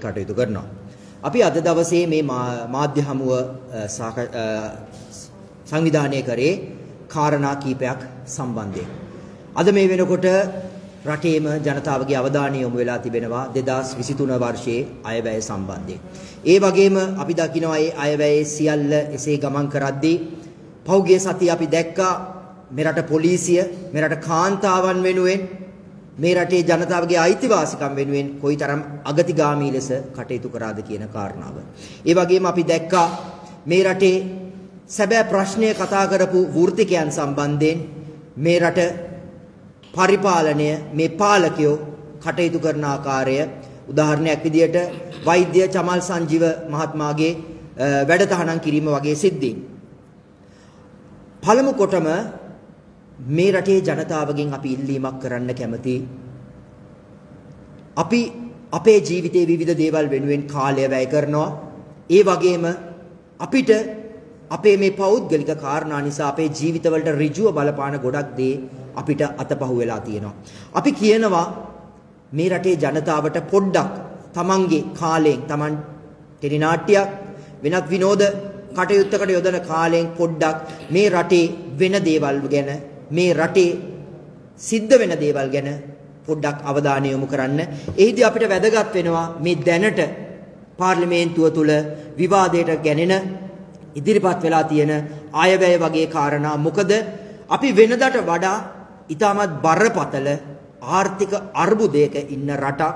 කටයුතු කරනවා. අපි අද දවසේ මේ මාධ්‍ය හමුව සංවිධානය කරේ කාරණා කීපයක් සම්බන්ධයෙන්. අද මේ වෙනකොට රටේම ජනතාවගේ අවධානය යොමු වෙලා තිබෙනවා 2023 වර්ෂයේ අයවැය සම්බන්ධයෙන්. ඒ වගේම අපි දකිනවා මේ අයවැයේ සියල්ල එසේ ගමන් කරද්දී පෞගිය සතිය අපි දැක්කා මෙරට පොලිසිය මෙරට කාන්තාවන් වෙනුවෙන් මේ රටේ ජනතාවගේ අයිතිවාසිකම් වෙනුවෙන් කොයිතරම් අගතිගාමී ලෙස කටයුතු කරාද කියන කාරණාව. ඒ වගේම අපි දැක්කා මේ රටේ සැබෑ ප්‍රශ්නය කතා කරපු වෘත්තිකයන් සම්බන්ධයෙන් මේ රට පරිපාලනය මේ පාලකයෝ කටයුතු කරන ආකාරය උදාහරණයක් විදියට වෛද්‍ය චමල් සංජීව මහත්මයාගේ වැඩතහනම් කිරීම වගේ සිද්ධීන්. පළමු කොටම මේ රටේ ජනතාවගෙන් අපි ඉල්ලීමක් කරන්න කැමති. අපි අපේ ජීවිතයේ විවිධ දේවල් වෙනුවෙන් කාලය වැය කරනවා. ඒ වගේම අපිට අපේ මේ පෞද්ගලික කාරණා නිසා අපේ ජීවිතවලට ඍජුව බලපාන ගොඩක් දේ අපිට අතපහුව වෙලා තියෙනවා. අපි කියනවා මේ රටේ ජනතාවට පොඩ්ඩක් තමන්ගේ කාලයෙන් තමන් ටෙලි නාට්‍යයක් වෙනත් විනෝද කටයුත්තකට යොදන කාලයෙන් පොඩ්ඩක් මේ රටේ වෙන දේවල් ගැන මේ රටේ සිද්ධ වෙන දේවල් ගැන පොඩ්ඩක් අවධානය යොමු කරන්න. එහිදී අපිට වැදගත් වෙනවා මේ දැනට පාර්ලිමේන්තුව තුල විවාදයට ගැනෙන ඉදිරිපත් වෙලා තියෙන ආයවැය වගේ කාරණා මොකද අපි වෙනදට වඩා ඊටමත් බරපතල ආර්ථික අර්බුදයක ඉන්න රටක්.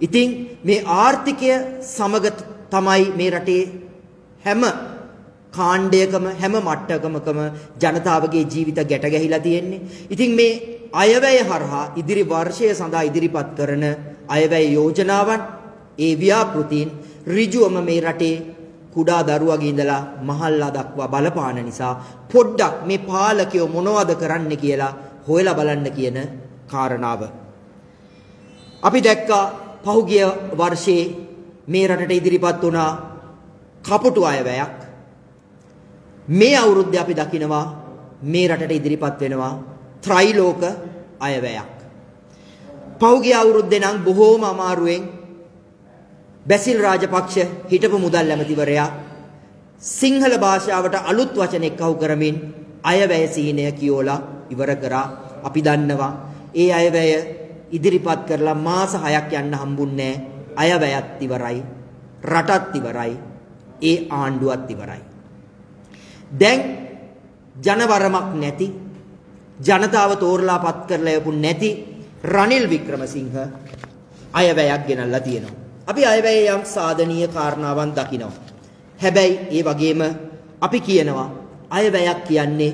ඉතින් මේ ආර්ථිකය සමග තමයි මේ රටේ හැම කාණ්ඩයකම හැම මට්ටකමකම ජනතාවගේ ජීවිත ගැට ගැහිලා තියෙන්නේ. ඉතින් මේ අයවැය හරහා ඉදිරි වර්ෂය සඳහා ඉදිරිපත් කරන අයවැය යෝජනාවන් ඒ ව්‍යාපෘතීන් ඍජුවම මේ රටේ කුඩා දරුවගේ ඉඳලා මහල්ලා දක්වා බලපාන නිසා පොඩ්ඩක් මේ පාලකයෝ මොනවද කරන්න කියලා හොයලා බලන්න කියන කාරණාව. අපි දැක්කා පහුගිය වර්ෂයේ මේ රටට ඉදිරිපත් වුණා කපුටු අයවැයක් මේ අවුරුද්දේ අපි දකිනවා මේ රටට ඉදිරිපත් වෙනවා ත්‍රිලෝක අයවැයක්. පහුගිය අවුරුද්දේ නම් බොහෝම අමාරුවෙන් බැසිල් රාජපක්ෂ හිටපු මුදල් ඇමතිවරයා සිංහල භාෂාවට අලුත් වචන එක්කහු කරමින් අයවැය සීනය කියෝලා ඉවර කරා අපි දන්නවා ඒ අයවැය ඉදිරිපත් කරලා මාස 6ක් යන්න හම්බුන්නේ අයවැයත් ඉවරයි රටත් ඉවරයි ඒ ආණ්ඩුවත් ඉවරයි දැන් ජනවරමක් නැති ජනතාව තෝරලා පත් කරලා යපු නැති රනිල් වික්‍රමසිංහ අයවැයක් ගෙනල්ලා තියෙනවා. අපි අයවැයේ යම් සාධනීය කාරණාවන් දකිනවා. හැබැයි ඒ වගේම අපි කියනවා අයවැයක් කියන්නේ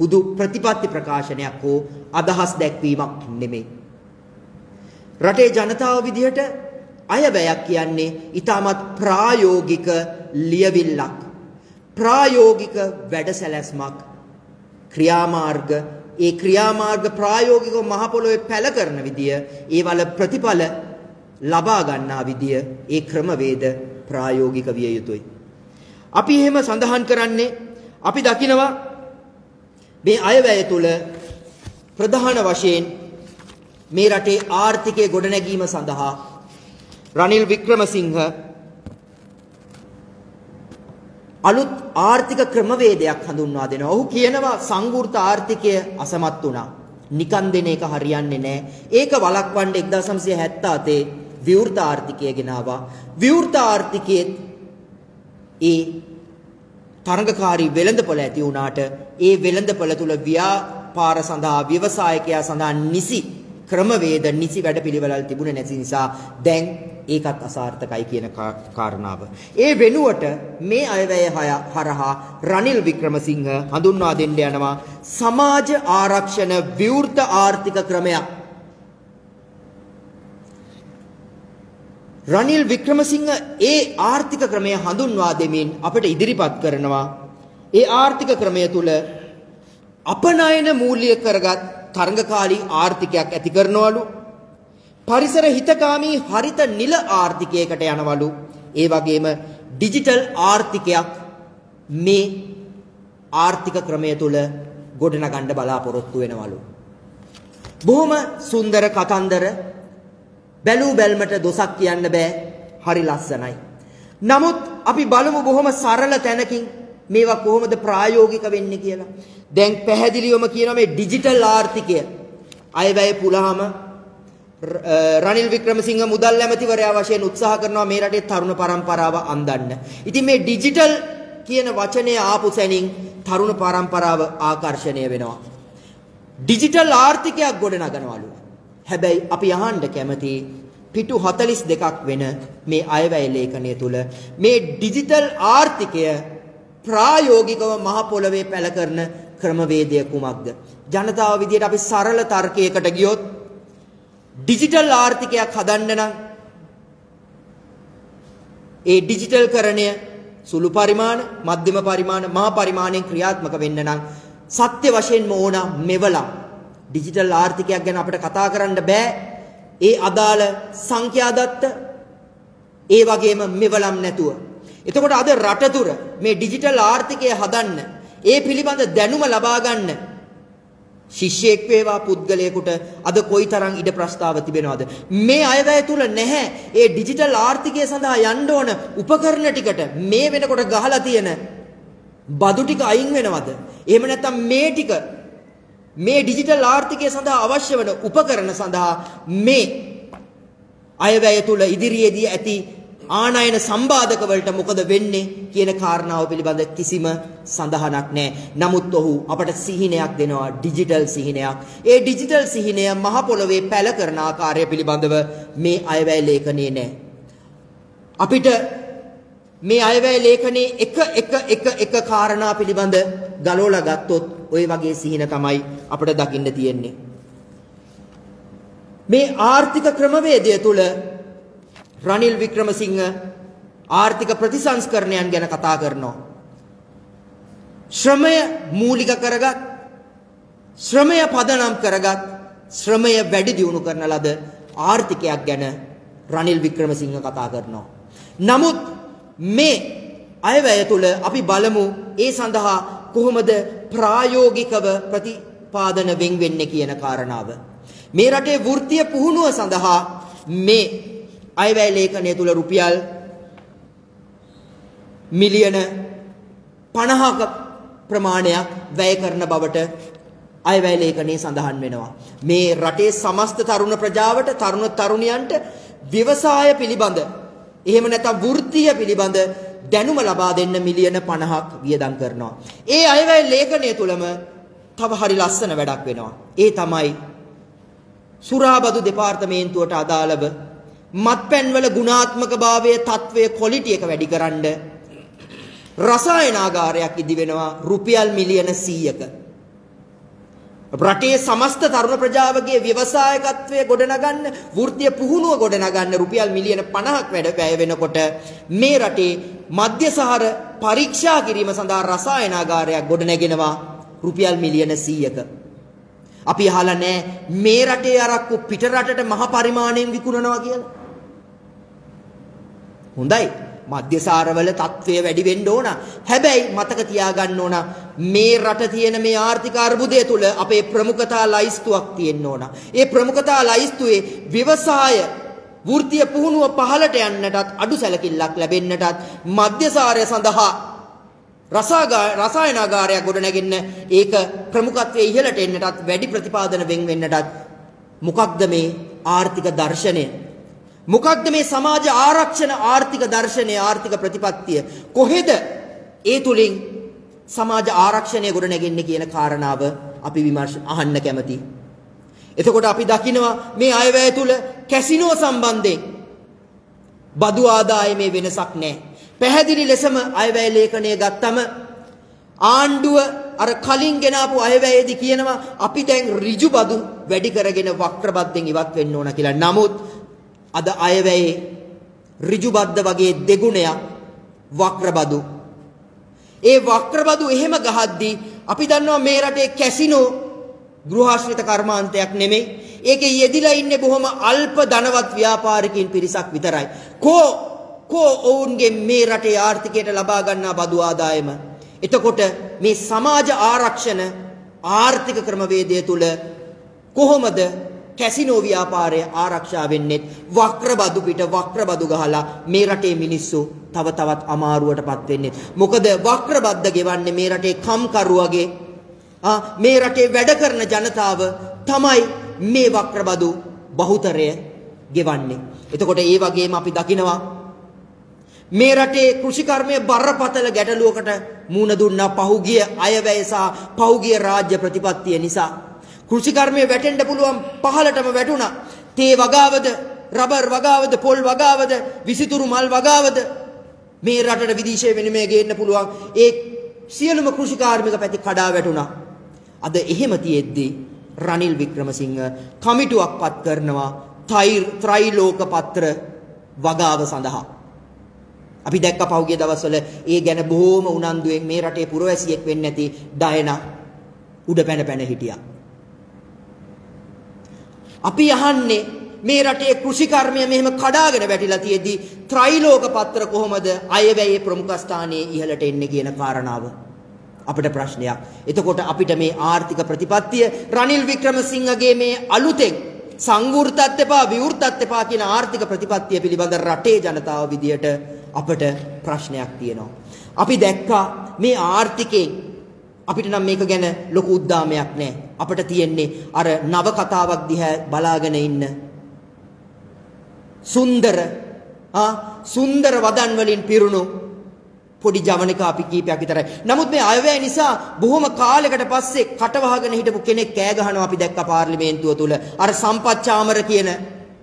හුදු ප්‍රතිපත්ති ප්‍රකාශනයක් හෝ අදහස් දැක්වීමක් නෙමෙයි. රටේ ජනතාව විදිහට අයවැයක් කියන්නේ ඊටමත් ප්‍රායෝගික ලියවිල්ලක්. ප්‍රායෝගික වැඩසැලැස්මක් ක්‍රියාමාර්ග ඒ ක්‍රියාමාර්ග ප්‍රායෝගිකව මහ පොළොවේ පැල කරන විදිය ඒවල ප්‍රතිඵල ලබා ගන්නා විදිය ඒ ක්‍රමවේද ප්‍රායෝගික විය යුතුයි. අපි එහෙම සඳහන් කරන්නේ අපි දකිනවා මේ අයවැය තුල ප්‍රධාන වශයෙන් මේ රටේ ආර්ථිකය ගොඩනැගීම සඳහා රනිල් වික්‍රමසිංහ අලුත් ආර්ථික ක්‍රමවේදයක් හඳුන්වා දෙනවා. ඔහු කියනවා සංවෘත ආර්ථිකය අසමත් වුණා. නිකන් දෙන එක හරියන්නේ නැහැ. ඒක වළක්වන්න 1977 විවෘත ආර්ථිකය ගෙනාවා. විවෘත ආර්ථිකයේ ඒ තරඟකාරී වෙළඳපොළ ඇති වුණාට ඒ වෙළඳපොළ තුල ව්‍යාපාර සඳහා ව්‍යවසායකයා සඳහා නිසි ක්‍රමවේද නිසි වැඩපිළිවෙළල් තිබුණේ නැති නිසා දැන් ඒකත් අසාර්ථකයි කියන කාරණාව. ඒ වෙනුවට මේ අයවැය හරහා රනිල් වික්‍රමසිංහ හඳුන්වා දෙන්න යනවා සමාජ ආරක්ෂණ විවෘත ආර්ථික ක්‍රමයක්. රනිල් වික්‍රමසිංහ ඒ ආර්ථික ක්‍රමය හඳුන්වා දෙමින් අපට ඉදිරිපත් කරනවා ඒ ආර්ථික ක්‍රමය තුල අපනයන මූල්‍ය කරගත් තරඟකාලී ආර්ථිකයක් ඇති කරනවලු පරිසර හිතකාමී හරිත නිල ආර්ථිකයකට යනවලු. ඒ වගේම ඩිජිටල් ආර්ථිකයක් මේ ආර්ථික ක්‍රමය තුල ගොඩනගන්න බලාපොරොත්තු වෙනවලු. බොහොම සුන්දර කතන්දර. බැලූ බැල්මට දොසක් කියන්න බෑ. හරි ලස්සනයි. නමුත් අපි බලමු බොහොම සරල තැනකින් මේවා කොහොමද ප්‍රායෝගික වෙන්නේ කියලා. දැන් පැහැදිලිවම කියනවා මේ ඩිජිටල් ආර්ථිකය. අයවැය පුලහම රනිල් වික්‍රමසිංහ මුදල් ඇමතිවරයා වශයෙන් උත්සාහ කරනවා මේ රටේ තරුණ පරම්පරාව අන්දන්න. ඉතින් මේ ඩිජිටල් කියන වචනය ආපු සැනින් තරුණ පරම්පරාව ආකර්ෂණය වෙනවා. ඩිජිටල් ආර්ථිකයක් ගොඩනගනවලු. හැබැයි අපි අහන්න කැමති පිටු 42ක් වෙන මේ අයවැය ලේඛනය තුල මේ ඩිජිටල් ආර්ථිකය ප්‍රායෝගිකව මහ පොළවේ පැල කරන ක්‍රමවේදය කුමක්ද? ජනතාව විදියට අපි සරල තර්කයකට ගියොත් ඩිජිටල් ආර්ථිකයක් හදන්න නම් ඒ ඩිජිටල් කරණය සුළු පරිමාණ, මධ්‍යම පරිමාණ, මහා පරිමාණයෙන් ක්‍රියාත්මක වෙන්න නම් සත්‍ය වශයෙන්ම ඕන මෙවලම් ඩිජිටල් ආර්ථිකයක් ගැන අපිට කතා කරන්න බෑ. ඒ අදාළ සංඛ්‍යා දත්ත ඒ වගේම මෙවලම් නැතුව. එතකොට අද රට තුර මේ ඩිජිටල් ආර්ථිකය හදන්න ඒ පිළිබඳ දැනුම ලබා ගන්න ශිෂ්‍යයෙක් වේවා පුද්ගලයෙකුට අද කොයිතරම් ඉඩ ප්‍රස්තාව තිබෙනවද? මේ අයවැය තුල නැහැ. ඒ ඩිජිටල් ආර්ථිකය සඳහා යන්න ඕන උපකරණ ටිකට මේ වෙනකොට ගහලා තියෙන බදු ටික අයින් වෙනවද? එහෙම නැත්නම් මේ ටික මේ ඩිජිටල් ආර්ථිකය සඳහා අවශ්‍ය වන උපකරණ සඳහා මේ අයවැය තුල ඉදිරියේදී ඇති ආනයන සම්බාධක වලට මොකද වෙන්නේ කියන කාරණාව පිළිබඳ කිසිම සඳහනක් නැහැ. නමුත් ඔහු අපට සිහිනයක් දෙනවා ඩිජිටල් සිහිනයක්. ඒ ඩිජිටල් සිහිනය මහ පොළොවේ පැල කරන ආකාරය පිළිබඳව මේ අයවැය ලේඛනයේ නැහැ. අපිට මේ අයවැය ලේඛනයේ එක එක එක එක කාරණා පිළිබඳ ගලවලා ගත්තොත් ওই වගේ සිහින තමයි අපිට දකින්න තියෙන්නේ. මේ ආර්ථික ක්‍රමවේදය තුළ රනිල් වික්‍රමසිංහ ආර්ථික ප්‍රතිසංස්කරණයන් ගැන කතා කරනවා. ශ්‍රමය මූලික කරගත් ශ්‍රමය පදනම් කරගත් ශ්‍රමය වැඩි දියුණු කරන ලද ආර්ථිකයක් ගැන රනිල් වික්‍රමසිංහ කතා කරනවා. නමුත් මේ අයවැය තුල අපි බලමු ඒ සඳහා කොහොමද ප්‍රායෝගිකව ප්‍රතිපාදන වෙන් වෙන්නේ කියන කාරණාව. මේ රටේ වෘත්තීය පුහුණුව සඳහා මේ අයවැය ලේඛනය තුල රුපියල් මිලියන 50ක ප්‍රමාණයක් වැය කරන බවට අයවැය ලේඛනයේ සඳහන් වෙනවා. මේ රටේ සමස්ත තරුණ ප්‍රජාවට තරුණ තරුණියන්ට ව්‍යවසාය පිළිබඳ එහෙම නැත්නම් වෘත්තීය පිළිබඳ දැනුම ලබා දෙන්න මිලියන 50ක් වියදම් කරනවා. ඒ අයවැය ලේඛනය තුලම තව හරි ලස්සන වැඩක් වෙනවා. ඒ තමයි සුරාබදු දෙපාර්තමේන්තුවට අදාළව මත්පැන්වල ගුණාත්මක භාවයේ తත්වයේ ක්වොලිටි එක වැඩි කරන්න රසායනාගාරයක් ඉදි වෙනවා රුපියල් මිලියන 100ක රටේ සමස්ත තරුණ ප්‍රජාවගේ ව්‍යවසායකත්වය ගොඩනගන්න වෘත්තීය පුහුණුව ගොඩනගන්න රුපියල් මිලියන 50ක් වැඩ වැය වෙනකොට මේ රටේ මධ්‍යසහර පරීක්ෂා කිරීම සඳහා රසායනාගාරයක් ගොඩනගෙනවා රුපියල් මිලියන 100ක අපි අහලා නැහැ මේ රටේ අරක්කු පිට රටට මහ පරිමාණයෙන් විකුණනවා කියලා. හොඳයි. මධ්‍යසාරවල తත්වය වැඩි වෙන්න ඕන. හැබැයි මතක තියාගන්න ඕන මේ රට තියෙන මේ ආර්ථික අර්බුදය තුල අපේ ප්‍රමුඛතා ලයිස්තුවක් තියෙන්න ඕන. ඒ ප්‍රමුඛතා ලයිස්තුවේ ව්‍යවසාය වෘත්තීය පුහුණුව පහළට යන්නටත් අඩු සැලකිල්ලක් ලැබෙන්නටත් මධ්‍යසාරය සඳහා රසායනාගාරයක් ගොඩනැගෙන්න ඒක ප්‍රමුඛත්වයේ ඉහළට එන්නටත් වැඩි ප්‍රතිපාදන වෙන් වෙන්නටත් මොකක්ද මේ ආර්ථික දර්ශනය මොකක්ද මේ සමාජ ආරක්ෂණ ආර්ථික දර්ශනය ආර්ථික ප්‍රතිපත්තිය කොහෙද ඒ තුලින් සමාජ ආරක්ෂණය ගොඩනැගෙන්නේ කියන කාරණාව අපි විමර්ශ අහන්න කැමති. එතකොට අපි දකිනවා මේ අයවැය තුල කැසිනෝ සම්බන්ධයෙන් බදු ආදායමේ වෙනසක් නැහැ. පැහැදිලි ලෙසම අයවැය ලේඛනය ගත්තම ආණ්ඩුව අර කලින් ගෙනාපු අයවැයේදී කියනවා අපි දැන් ඍජු බදු වැඩි කරගෙන වක්‍රබද්දෙන් ඉවත් වෙන්න ඕන කියලා. නමුත් අද අයවැයේ ඍජුබද්ද වගේ දෙගුණයක් වක්‍රබදු. ඒ වක්‍රබදු එහෙම ගහද්දී අපි දන්නවා මේ රටේ කැසිනෝ ගෘහාශ්‍රිත කර්මාන්තයක් නෙමෙයි. ඒකේ යෙදිලා ඉන්නේ බොහොම අල්ප ධනවත් ව්‍යාපාරිකයින් පිරිසක් විතරයි. කෝ කෝ ඔවුන්ගේ මේ රටේ ආර්ථිකයට ලබා ගන්නා බදු ආදායම. එතකොට මේ සමාජ ආරක්ෂණ ආර්ථික ක්‍රමවේදය තුල කොහොමද කැසිනෝ ව්‍යාපාරය ආරක්ෂා වෙන්නේ වක්‍ර බදු පිට වක්‍ර බදු ගහලා මේ රටේ මිනිස්සු තව තවත් අමාරුවටපත් වෙන්නේ. මොකද වක්‍ර බද්ද ගෙවන්නේ මේ රටේ කම්කරුවගේ ආ මේ රටේ වැඩ කරන ජනතාව තමයි මේ වක්‍ර බදු බහුතරය ගෙවන්නේ. එතකොට ඒ වගේම අපි දකිනවා මේ රටේ කෘෂිකර්මයේ බරපතල ගැටලුවකට මුහුණ දුන්නා පහුගිය අයවැය සහ පහුගිය රාජ්‍ය ප්‍රතිපත්තිය නිසා. කෘෂිකර්මයේ වැටෙන්න පුළුවන් පහලටම වැටුණා. තේ වගාවද, රබර් වගාවද, පොල් වගාවද, විසිතුරු මල් වගාවද මේ රටට විදේශයේ වෙනමේ ගේන්න පුළුවන්. ඒ සියලුම කෘෂිකාර්මික පැති කඩා වැටුණා. අද එහෙම තියෙද්දී රනිල් වික්‍රමසිංහ කමිටුවක් පත් කරනවා ත්‍රිලෝක පත්‍ර වගාව සඳහා. අපි දැක්ක පහුගිය දවස්වල ඒ ගැන බොහෝම උනන්දුවෙන් මේ රටේ පුරවැසියෙක් වෙන්න ඇති ඩයනා උඩ පැන පැන හිටියා. අපි අහන්නේ මේ රටේ කෘෂිකර්මය මෙහෙම කඩාගෙන වැටිලා තියෙද්දි ත්‍රිලෝක පත්‍ර කොහොමද අයවැයේ ප්‍රමුඛ ස්ථානයේ ඉහළට එන්නේ කියන කාරණාව අපිට ප්‍රශ්නයක්. එතකොට අපිට මේ ආර්ථික ප්‍රතිපත්තිය රනිල් වික්‍රමසිංහගේ මේ අලුතෙන් සංවෘතත් එපා විවෘතත් එපා කියන ආර්ථික ප්‍රතිපත්තිය පිළිබඳ රටේ ජනතාව විදියට අපට ප්‍රශ්නයක් තියෙනවා. අපි දැක්කා මේ ආර්ථිකයෙන් අපිට නම් මේක ගැන ලොකු උද්දාමයක් නැහැ. අපිට තියෙන්නේ අර නව කතාවක් දිහා බලාගෙන ඉන්න. සුන්දර ආ සුන්දර වදන් වලින් පිරුණු පොඩි ජවනිකා අපි කීපයක් විතරයි. නමුත් මේ අයවැය නිසා බොහොම කාලයකට පස්සේ කටවහගෙන හිටපු කෙනෙක් කෑ ගහනවා අපි දැක්ක පාර්ලිමේන්තුව තුල. අර සම්පත් චාමර කියන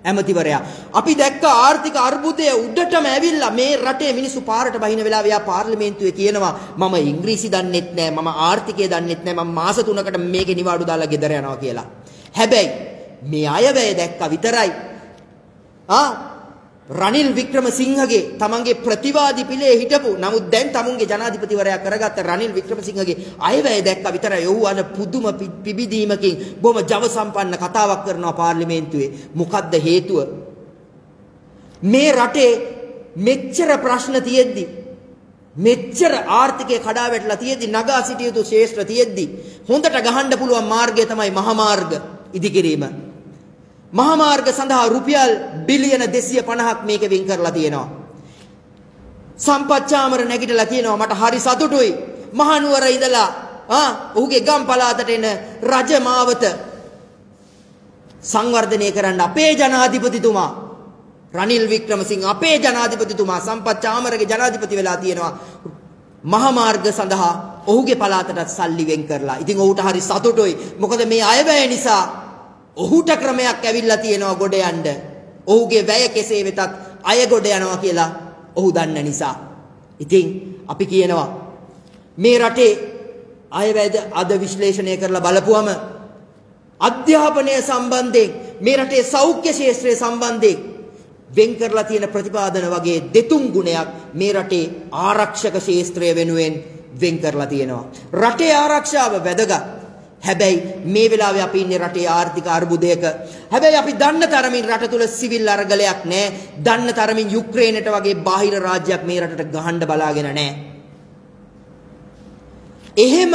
ඇමතිවරයා. අපි දැක්ක ආර්ථික අර්බුදය උඩටම ඇවිල්ලා මේ රටේ මිනිස්සු පාරට බහින වෙලාව යා පාර්ලිමේන්තුවේ කියනවා මම ඉංග්‍රීසි දන්නෙත් නෑ මම ආර්ථිකය දන්නෙත් නෑ මම මාස 3කට මේකේ නිවාඩු දාලා ගෙදර යනවා කියලා. හැබැයි මේ අයවැය දැක්ක විතරයි. ආ රනිල් වික්‍රමසිංහගේ තමන්ගේ ප්‍රතිවාදී පිළේ හිටපු නමුත් දැන් තමුන්ගේ ජනාධිපතිවරයා කරගත්ත රනිල් වික්‍රමසිංහගේ අයවැය දැක්ක විතරයි. ඔහු අන පුදුම පිබිදීමකින් බොහොම ජව සම්පන්න කතාවක් කරනවා පාර්ලිමේන්තුවේ. මොකද්ද හේතුව? මේ රටේ මෙච්චර ප්‍රශ්න තියෙද්දි මෙච්චර ආර්ථිකය කඩා වැටලා තියෙද්දි නගා සිටිය යුතු ශේෂ්ත්‍ර තියෙද්දි හොඳට ගහන්න පුළුවන් මාර්ගය තමයි මහා මාර්ග. ඉදිකිරීම. මහා මාර්ග සඳහා රුපියල් බිලියන 250ක් මේක වෙන් කරලා තියෙනවා. සම්පත්චාමර නැගිටලා කියනවා මට හරි සතුටුයි. මහනුවර ඉඳලා ආ ඔහුගේ ගම් පළාතට එන රජ මාවත සංවර්ධනය කරන්න අපේ ජනාධිපතිතුමා රනිල් වික්‍රමසිංහ අපේ ජනාධිපතිතුමා සම්පත් චාමරගේ ජනාධිපති වෙලා තියෙනවා මහා මාර්ග සඳහා ඔහුගේ පළාතටත් සල්ලි වෙන් කරලා. ඉතින් ඔහුට හරි සතුටුයි. මොකද මේ අයවැය නිසා ඔහුට ක්‍රමයක් ඇවිල්ලා තියෙනවා ගොඩ යන්න. ඔහුගේ වැය කෙසේ වෙතත් අය ගොඩ යනවා කියලා ඔහු දන්න නිසා. ඉතින් අපි කියනවා මේ රටේ අයවැයද අද විශ්ලේෂණය කරලා බලපුවම අධ්‍යාපනය සම්බන්ධයෙන් මේ රටේ සෞඛ්‍ය ශාස්ත්‍රය සම්බන්ධයෙන් වෙන් කරලා තියෙන ප්‍රතිපාදන වගේ දෙතුන් ගුණයක් මේ රටේ ආරක්ෂක ශාස්ත්‍රය වෙනුවෙන් වෙන් කරලා තියෙනවා. රටේ ආරක්ෂාව වැදගත්. හැබැයි මේ වෙලාවේ අපි ඉන්නේ රටේ ආර්ථික අර්බුදයක. හැබැයි අපි දන්න තරමින් රට තුල සිවිල් අරගලයක් නැහැ. දන්න තරමින් යුක්‍රේනයට වගේ බාහිර රාජ්‍යයක් මේ රටට ගහන්න බලාගෙන නැහැ. එහෙම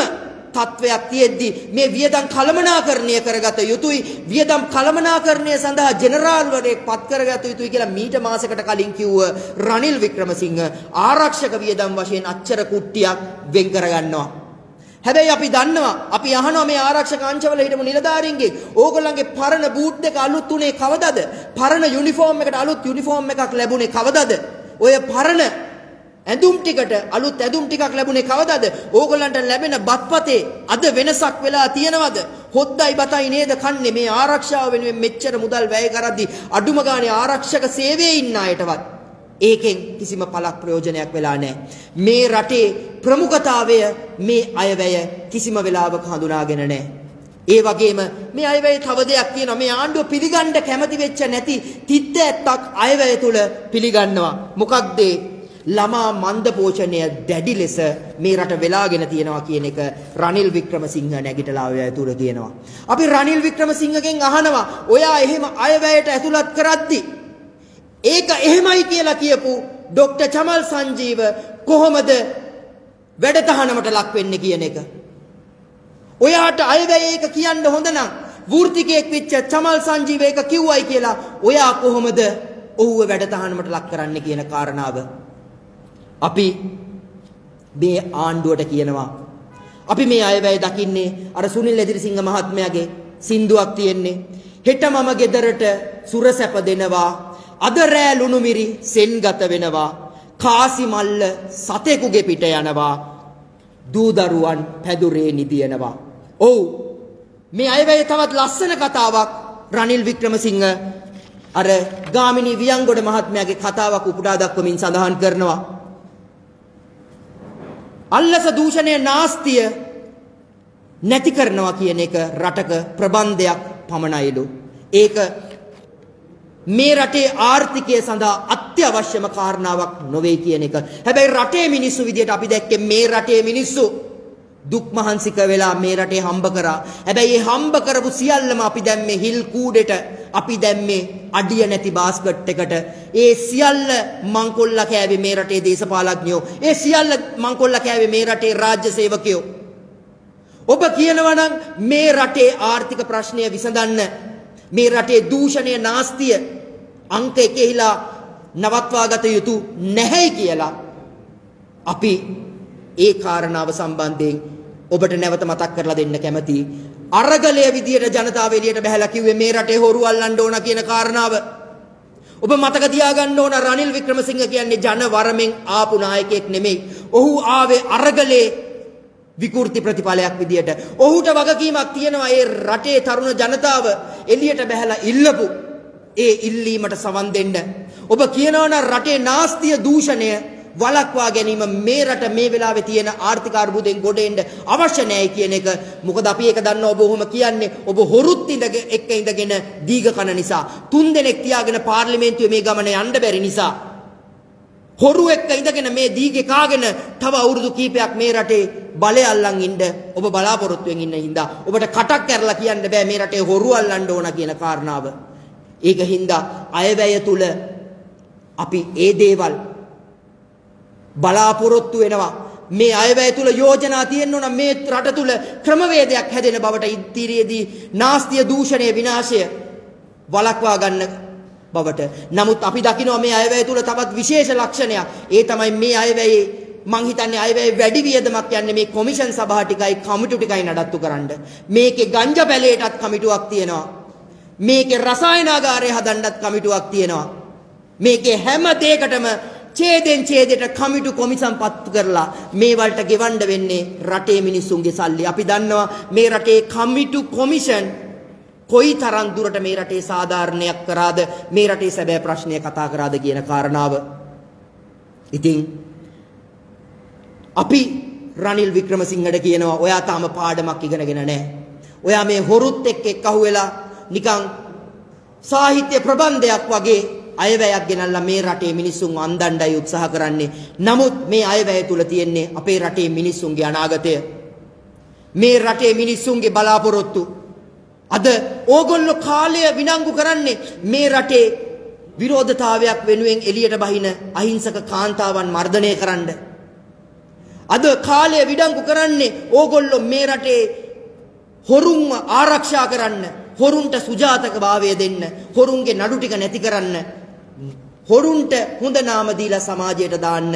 තත්වයක් තියෙද්දි මේ වියදම් කළමනාකරණය කරගත යුතුයි වියදම් කළමනාකරණය සඳහා ජෙනරාල්වරයෙක් පත් කරගත යුතුයි කියලා මීට මාසයකට කලින් කිව්ව රනිල් වික්‍රමසිංහ ආරක්ෂක වියදම් වශයෙන් අච්චර කුට්ටියක් වෙන් කරගන්නවා හැබැයි අපි දන්නවා අපි අහනවා මේ ආරක්ෂක අංශවල හිටපු නිලධාරීන්ගෙන් ඕගොල්ලන්ගේ පරණ බූට් දෙක අලුත් උනේ කවදද? පරණ යුනිෆෝම් එකට අලුත් යුනිෆෝම් එකක් ලැබුණේ කවදද? ඔය පරණ ඇඳුම් ටිකට අලුත් ඇඳුම් ටිකක් ලැබුණේ කවදද? ඕගොල්ලන්ට ලැබෙන බත්පතේ අද වෙනසක් වෙලා තියෙනවද? හොද්දයි බතයි නේද කන්නේ මේ ආරක්ෂාව වෙනුවෙන් මෙච්චර මුදල් වැය කරද්දි අඩුම ගානේ ආරක්ෂක සේවයේ ඉන්න අයටවත් ඒකෙන් කිසිම පළක් ප්‍රයෝජනයක් වෙලා නැහැ. මේ රටේ ප්‍රමුඛතාවය මේ අයවැය කිසිම වෙලාවක හඳුනාගෙන නැහැ. ඒ වගේම මේ අයවැය තව දෙයක් කියනවා මේ ආණ්ඩුව පිළිගන්න කැමති වෙච්ච නැති තිත්ත ඇත්තක් අයවැය තුල පිළිගන්නවා. මොකක්ද ළමා මන්ද පෝෂණය දැඩි ලෙස මේ රට වෙලාගෙන තියෙනවා කියන එක රනිල් වික්‍රමසිංහ නැගිටලා ඔය ඇතුළ තියෙනවා. අපි රනිල් වික්‍රමසිංහගෙන් අහනවා ඔයා එහෙම අයවැයට ඇතුළත් කරද්දී ඒක එහෙමයි කියලා කියපු ડોક્ટર චමල් සංජීව කොහොමද වැඩතහනමට ලක් වෙන්නේ කියන එක. ඔයාට අයවැය ඒක කියන්න හොඳ නම් වෘත්තිකයෙක් වෙච්ච චමල් සංජීව එක කිව්වයි කියලා ඔයා කොහොමද ඔහුව වැඩතහනමට ලක් කරන්න කියන කාරණාව අපි මේ ආණ්ඩුවට කියනවා අපි මේ අයවැය දකින්නේ අර සුනිල් එදිරිසිංහ මහත්මයාගේ සින්දුවක් තියෙන්නේ හෙට මම ගෙදරට සුරසැප දෙනවා අද රෑ ලුණු මිරි සෙන්ගත වෙනවා. කාසි මල්ල සතෙකුගේ පිට යනවා. දූ දරුවන් පැදුරේ නිදියනවා. ඔව්. මේ අයවැය තවත් ලස්සන කතාවක්. රනිල් වික්‍රමසිංහ. අර ගාමිණී වියංගොඩ මහත්මයාගේ කතාවක් උපුටා දක්වමින් සඳහන් කරනවා. අල්ලස දූෂණය නාස්තිය නැති කරනවා කියන එක රටක ප්‍රබන්ධයක් පමණයිලු. ඒක මේ රටේ ආර්ථිකය සඳහා අත්‍යවශ්‍යම කාරණාවක් නොවේ කියන එක. හැබැයි රටේ මිනිස්සු විදියට අපි දැක්කේ මේ රටේ මිනිස්සු දුක් මහන්සික වෙලා මේ රටේ හම්බ කරා. හැබැයි මේ හම්බ කරපු සියල්ලම අපි දැම්මේ හිල් කූඩෙට, අපි දැම්මේ අඩිය නැති බාස්කට් එකට. ඒ සියල්ල මංකොල්ලා කෑවේ මේ රටේ දේශපාලඥයෝ. ඒ සියල්ල මංකොල්ලා කෑවේ මේ රටේ රාජ්‍ය සේවකයෝ. ඔබ කියනවා නම් මේ රටේ ආර්ථික ප්‍රශ්නය විසඳන්න මේ රටේ දූෂණය නාස්තිය අංක එකෙහිලා නවත්වා ගත යුතු නැහැයි කියලා අපි ඒ කාරණාව සම්බන්ධයෙන් ඔබට නැවත මතක් කරලා දෙන්න කැමතියි. අරගලය විදියට ජනතාව එළියට බහැලා කිව්වේ මේ රටේ හොරු අල්ලන්න ඕන කියන කාරණාව. ඔබ මතක තියාගන්න ඕන රනිල් වික්‍රමසිංහ කියන්නේ ජන වරමෙන් ආපු නායකයෙක් නෙමෙයි. ඔහු ආවේ අරගලේ විකෘති ප්‍රතිඵලයක් විදියට. ඔහුට වගකීමක් තියෙනවා ඒ රටේ තරුණ ජනතාව එළියට බහැලා ඉල්ලපු ඒ ඉල්ලීමට සවන් දෙන්න. ඔබ කියනවා රටේ නාස්තිය දූෂණය වළක්වා ගැනීම මේ රට මේ වෙලාවේ තියෙන ආර්ථික අර්බුදෙන් ගොඩ එන්න අවශ්‍ය නැහැ කියන එක. මොකද අපි ඒක දන්නවා ඔබ ඔහොම කියන්නේ ඔබ හොරුත් ඉඳගෙන එක්ක ඉඳගෙන දීග කන නිසා තුන් දෙනෙක් තියාගෙන පාර්ලිමේන්තුවේ මේ ගමන යන්න බැරි නිසා හොරු එක්ක ඉඳගෙන මේ දීගේ කාගෙන තව අවුරුදු කීපයක් මේ රටේ බලය අල්ලන් ඉන්න ඔබ බලාපොරොත්තුෙන් ඉන්න හින්දා ඔබට කටක් කැරලා කියන්න බෑ මේ රටේ හොරු අල්ලන්න ඕන කියන කාරණාව. ඒක හින්දා අයවැය තුල අපි ඒ දේවල් බලාපොරොත්තු වෙනවා මේ අයවැය තුල යෝජනා තියෙන්න ඕන මේ රට තුල ක්‍රමවේදයක් හැදෙන බවට ඉදිරියේදී නාස්තිය දූෂණය විනාශය වළක්වා ගන්න බවට. නමුත් අපි දකිනවා මේ අයවැය තුල තවත් විශේෂ ලක්ෂණයක්. ඒ තමයි මේ අයවැයේ මං හිතන්නේ අයවැය වැඩි වියදමක් යන්නේ මේ කොමිෂන් සභා ටිකයි කමිටු ටිකයි නඩත්තු කරන්න. මේකේ ගංජා පැලේටත් කමිටුවක් තියෙනවා. මේකේ රසායනාගාරය හදන්නත් කමිටුවක් තියෙනවා. මේකේ හැම දෙයකටම ඡේදෙන් ඡේදයට කමිටු කොමිසම් පත්තු කරලා මේ වලට ගෙවන්න වෙන්නේ රටේ මිනිස්සුන්ගේ සල්ලි. අපි දන්නවා මේ රටේ කමිටු කොමිෂන් කොයි තරම් දුරට මේ රටේ සාධාරණයක් කරාද මේ රටේ සැබෑ ප්‍රශ්නය කතා කරාද කියන කාරණාව. ඉතින් අපි රනිල් වික්‍රමසිංහට කියනවා ඔයා තාම පාඩමක් ඉගෙනගෙන නැහැ. ඔයා මේ හොරුත් එක්ක එක්කහුව වෙලා නිකන් සාහිත්‍ය ප්‍රබන්ධයක් වගේ අයවැයක් ගෙනල්ලා මේ රටේ මිනිස්සුන් අන්දණ්ඩයි උත්සාහ කරන්නේ. නමුත් මේ අයවැය තුල තියෙන්නේ අපේ රටේ මිනිස්සුන්ගේ අනාගතය. මේ රටේ මිනිස්සුන්ගේ බලාපොරොත්තු. අද ඕගොල්ලෝ කාලය විනංගු කරන්නේ මේ රටේ විරෝධතාවයක් වෙනුවෙන් එළියට බහින අහිංසක කාන්තාවන් මර්ධනය කරන්න. අද කාලය විඩංගු කරන්නේ ඕගොල්ලෝ මේ රටේ හොරුන්ව ආරක්ෂා කරන්න හොරුන්ට සුජාතක භාවය දෙන්න හොරුන්ගේ නඩු ටික නැති කරන්න හොරුන්ට හොඳ නාම දීලා සමාජයට දාන්න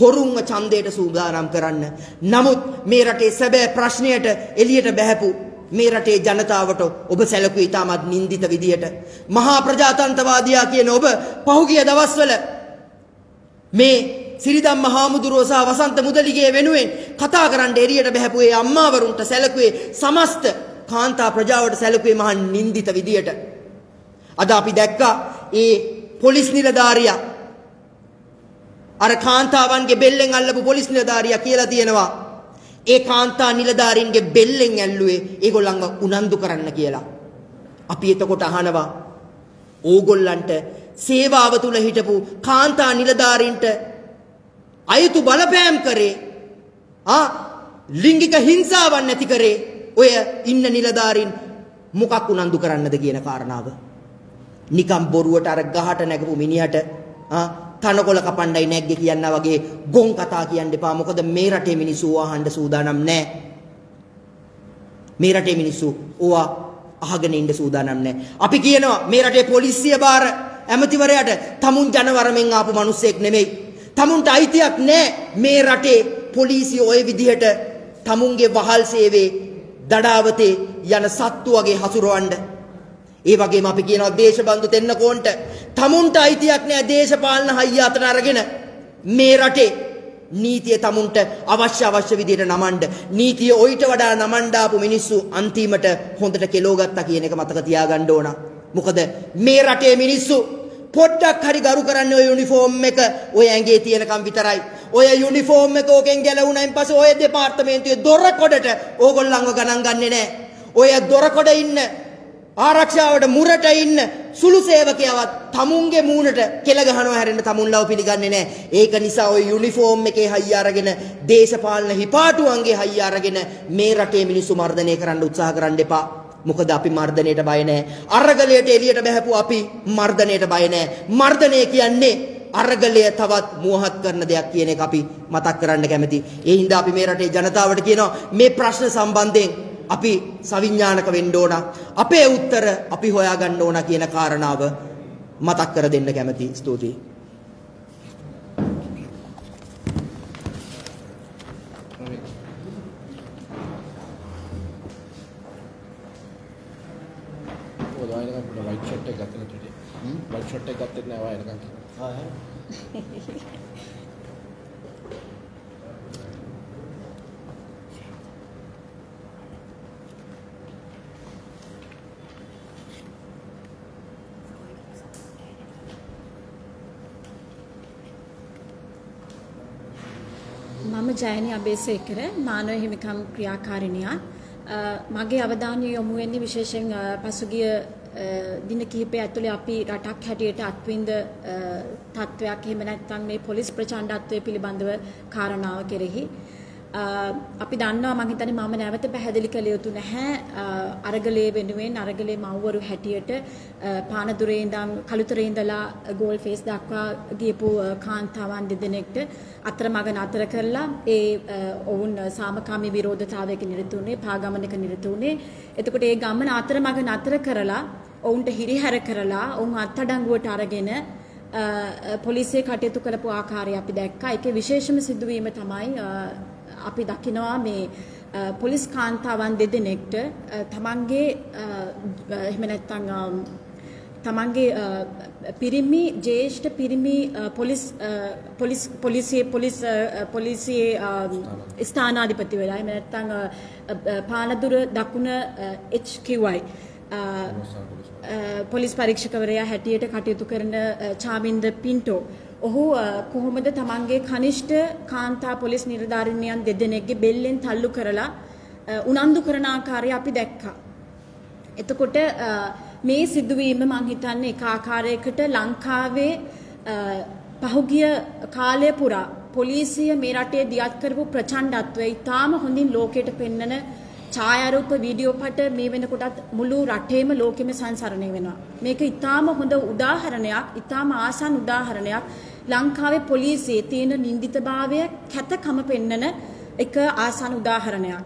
හොරුන්ව ඡන්දයට සූදානම් කරන්න. නමුත් මේ රටේ සැබෑ ප්‍රශ්නයට එළියට බැහැපු මේ රටේ ජනතාවට ඔබ සැලකුවේ ඉතාමත් නින්දිත විදියට. මහා ප්‍රජාතන්ත්‍රවාදියා කියන ඔබ පහුගිය දවස්වල මේ සිරිදම්ම හාමුදුරුවෝ සහ වසන්ත මුදලිගේ වෙනුවෙන් කතා කරන්න එළියට බැහැපු ඒ අම්මාවරුන්ට සැලකුවේ සමස්ත කාන්තා ප්‍රජාවට සැලකුවේ මහා නින්දිත විදියට. අද අපි දැක්කා ඒ පොලිස් නිලධාරියා අර කාන්තාවන්ගේ බෙල්ලෙන් අල්ලපු පොලිස් නිලධාරියා කියලා තියෙනවා ඒ කාන්තා නිලධාරීන්ගේ බෙල්ලෙන් ඇල්ලුවේ ඒගොල්ලන්ව උනන්දු කරන්න කියලා. අපි එතකොට අහනවා ඕගොල්ලන්ට සේවාව තුල හිටපු කාන්තා නිලධාරීන්ට අයුතු බලපෑම් කරේ ආ ලිංගික හිංසාවක් නැති කරේ ඔය ඉන්න නිලධාරීන් මොකක් උනන්දු කරන්නද කියන කාරණාව. නිකම් බොරුවට අර ගහට නැගපු මිනිහට තනකොළ කපණ්ඩයි නැග්ගේ කියනා වගේ ගොන් කතා කියන්න එපා. මොකද මේ රටේ මිනිස්සු අහන්න සූදානම් නැහැ. මේ රටේ මිනිස්සු ඕවා අහගෙන ඉන්න සූදානම් නැහැ. අපි කියනවා මේ රටේ පොලිසිය බාර ඇමතිවරයාට තමුන් ජනවරමෙන් ආපු මිනිස්සෙක් නෙමෙයි. තමුන්ට අයිතියක් නැහැ මේ රටේ පොලිසිය ওই විදිහට තමුන්ගේ වහල් සේවයේ දඩාවතේ යන සත්තු වගේ හසුරවන්න. ඒ වගේම අපි කියනවා දේශබන්දු දෙන්නකෝන්ට තමුන්ට අයිතියක් නැහැ දේශපාලන හයිය අතර අරගෙන මේ රටේ නීතිය තමුන්ට අවශ්‍ය අවශ්‍ය විදිහට නමන්න නීතිය ඔయిత වඩා නමන්න ආපු මිනිස්සු අන්තිමට හොඳට කෙලෝ ගත්තා කියන එක මතක තියාගන්න ඕන. මොකද මේ රටේ මිනිස්සු පොඩ්ඩක් හරි ගරු කරන්නේ ඔය යුනිෆෝම් එක ඔය ඇඟේ තියෙනකම් විතරයි. ඔය යුනිෆෝම් එක ඕකෙන් ගැලවුණයින් පස්සේ ඔය දෙපාර්තමේන්තුවේ දොර කොඩට ඕගොල්ලන්ව ගණන් ගන්නේ නැහැ. ඔය දොර කොඩ ඉන්න ආරක්ෂාවට මුරට ඉන්න සුළු සේවකයවත් තමුන්ගේ මූණට කෙල ගහනවා හැරෙන්න තමුන්ලව පිළිගන්නේ නැහැ. ඒක නිසා ওই යුනිෆෝම් එකේ හයිය අරගෙන දේශපාලන හිපාටුවන්ගේ හයිය අරගෙන මේ රටේ මිනිස්සු මර්ධනය කරන්න උත්සාහ කරන්න එපා. මොකද අපි මර්ධනයට බය නැහැ. අරගලයට එළියට බහැපු අපි මර්ධනයට බය නැහැ. මර්ධනය කියන්නේ අරගලය තවත් මෝහත් කරන දෙයක් කියන එක අපි මතක් කරන්න කැමති. ඒ හින්දා අපි මේ රටේ ජනතාවට කියනවා මේ ප්‍රශ්න සම්බන්ධයෙන් අපි සවිඥානික වෙන්න ඕන. අපේ උත්තර අපි හොයාගන්න ඕන කියන කාරණාව මතක් කර දෙන්න කැමති. ස්තුතියි. වයිට් ෂොට් එක ගත්තේ නැතුනේ. හ්ම් වයිට් ෂොට් එක ගත්තේ නැහැ වායනකම්. ආ මම ජයනි අබේසේකර මානව හිමිකම් ක්‍රියාකාරිනියක් මගේ අවධානය යොමු වෙන්නේ විශේෂයෙන් පසුගිය දින කිහිපය ඇතුලේ අපි රටක් හැටියට අත්විඳ තත්වයක් එහෙම නැත්නම් මේ පොලිස් ප්‍රචණ්ඩත්වය පිළිබඳව කාරණාව කෙරෙහි. අපි දන්නවා මම හිතන්නේ මම නැවත පැහැදිලි කළ යුතු නැහැ අරගලයේ වෙනුවෙන් අරගලයේ මව්වරු හැටියට පානදුරේ ඉඳන් කළුතරේ ඉඳලා ගෝල් ෆේස් දක්වා ගියපු කාන්තාවන් දෙදෙනෙක්ට අතරමඟ නතර කරලා ඒ ඔවුන් සාමකාමී විරෝධතාවයක නිරත වුණේ පාගමනක නිරත වුණේ එතකොට ඒ ගමන අතරමඟ නතර කරලා ඔවුන්ට හිරිහැර කරලා ඔවුන් අත්අඩංගුවට අරගෙන පොලිසිය කටයුතු කරපු ආකාරය අපි දැක්කා. ඒකේ විශේෂම සිදුවීම තමයි අපි දකිනවා මේ පොලිස් කාන්තාවන් දෙදෙනෙක්ට තමන්ගේ එහෙම නැත්නම් තමන්ගේ පිරිමි ජේෂ්ඨ පිරිමි පොලිස් පොලිස් පොලිසිය පොලිස් පොලිසියේ ස්ථානාධිපතිවරයා එහෙම නැත්නම් පානදුර දකුණ HQI පොලිස් පරීක්ෂකවරයා හැටියට කටයුතු කරන චාමින්ද පින්ටෝ ඔහු කොහොමද තමන්ගේ කනිෂ්ඨ කාන්තා පොලිස් නිලධාරිනියන් දෙදෙනෙක්ගේ බෙල්ලෙන් තල්ලු කරලා උනන්දු කරන ආකාරය අපි දැක්කා. එතකොට මේ සිදුවීම මං හිතන්නේ එක ආකාරයකට ලංකාවේ පහුගිය කාලය පුරා පොලිසිය මේ රටේ දියත් කරපු ප්‍රචණ්ඩත්වය ඉතාම හොඳින් ලෝකයට පෙන්නන ඡායාරූප වීඩියෝ පට මේ වෙනකොටත් මුළු රටේම ලෝකෙම සංසරණය වෙනවා. මේක ඉතාම හොඳ උදාහරණයක්, ඉතාම ආසන් උදාහරණයක්. ලංකාවේ පොලිසියේ තියෙන නින්දිතභාවය කැතකම පෙන්නන එක ආසන් උදාහරණයක්.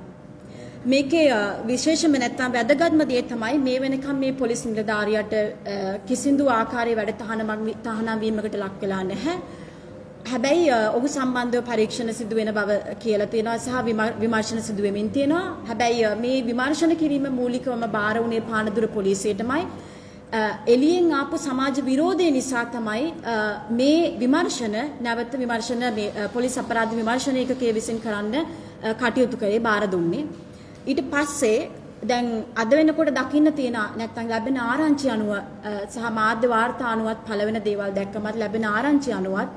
මේකේ විශේෂම නැත්තම් වැදගත්ම දේ තමයි මේ වෙනකම් මේ පොලිස් නිලධාරියට කිසිදු ආකාරයේ වැඩ තහනම් වීමකට ලක් වෙලා නැහැ. හැබැයි ඔහු සම්බන්ධව පරීක්ෂණ සිදු වෙන බව කියලා තියෙනවා සහ විමර්ශන සිදු වෙමින් තියෙනවා. හැබැයි මේ විමර්ශන කිරීම මූලිකවම බාර වුණේ පානදුර පොලිසියටමයි. එළියෙන් ආපු සමාජ විරෝධය නිසා තමයි මේ විමර්ශන නැවත විමර්ශන මේ පොලිස් අපරාධ විමර්ශන ඒකකයේ විසින් කරන්න කටයුතු කරේ බාර දුන්නේ. ඊට පස්සේ දැන් අද වෙනකොට දකින්න තියෙන නැත්නම් ලැබෙන ආරංචි අනුව සහ මාධ්‍ය වාර්තා අනුවත් පළවෙන දේවල් දැක්කමත් ලැබෙන ආරංචි අනුවත්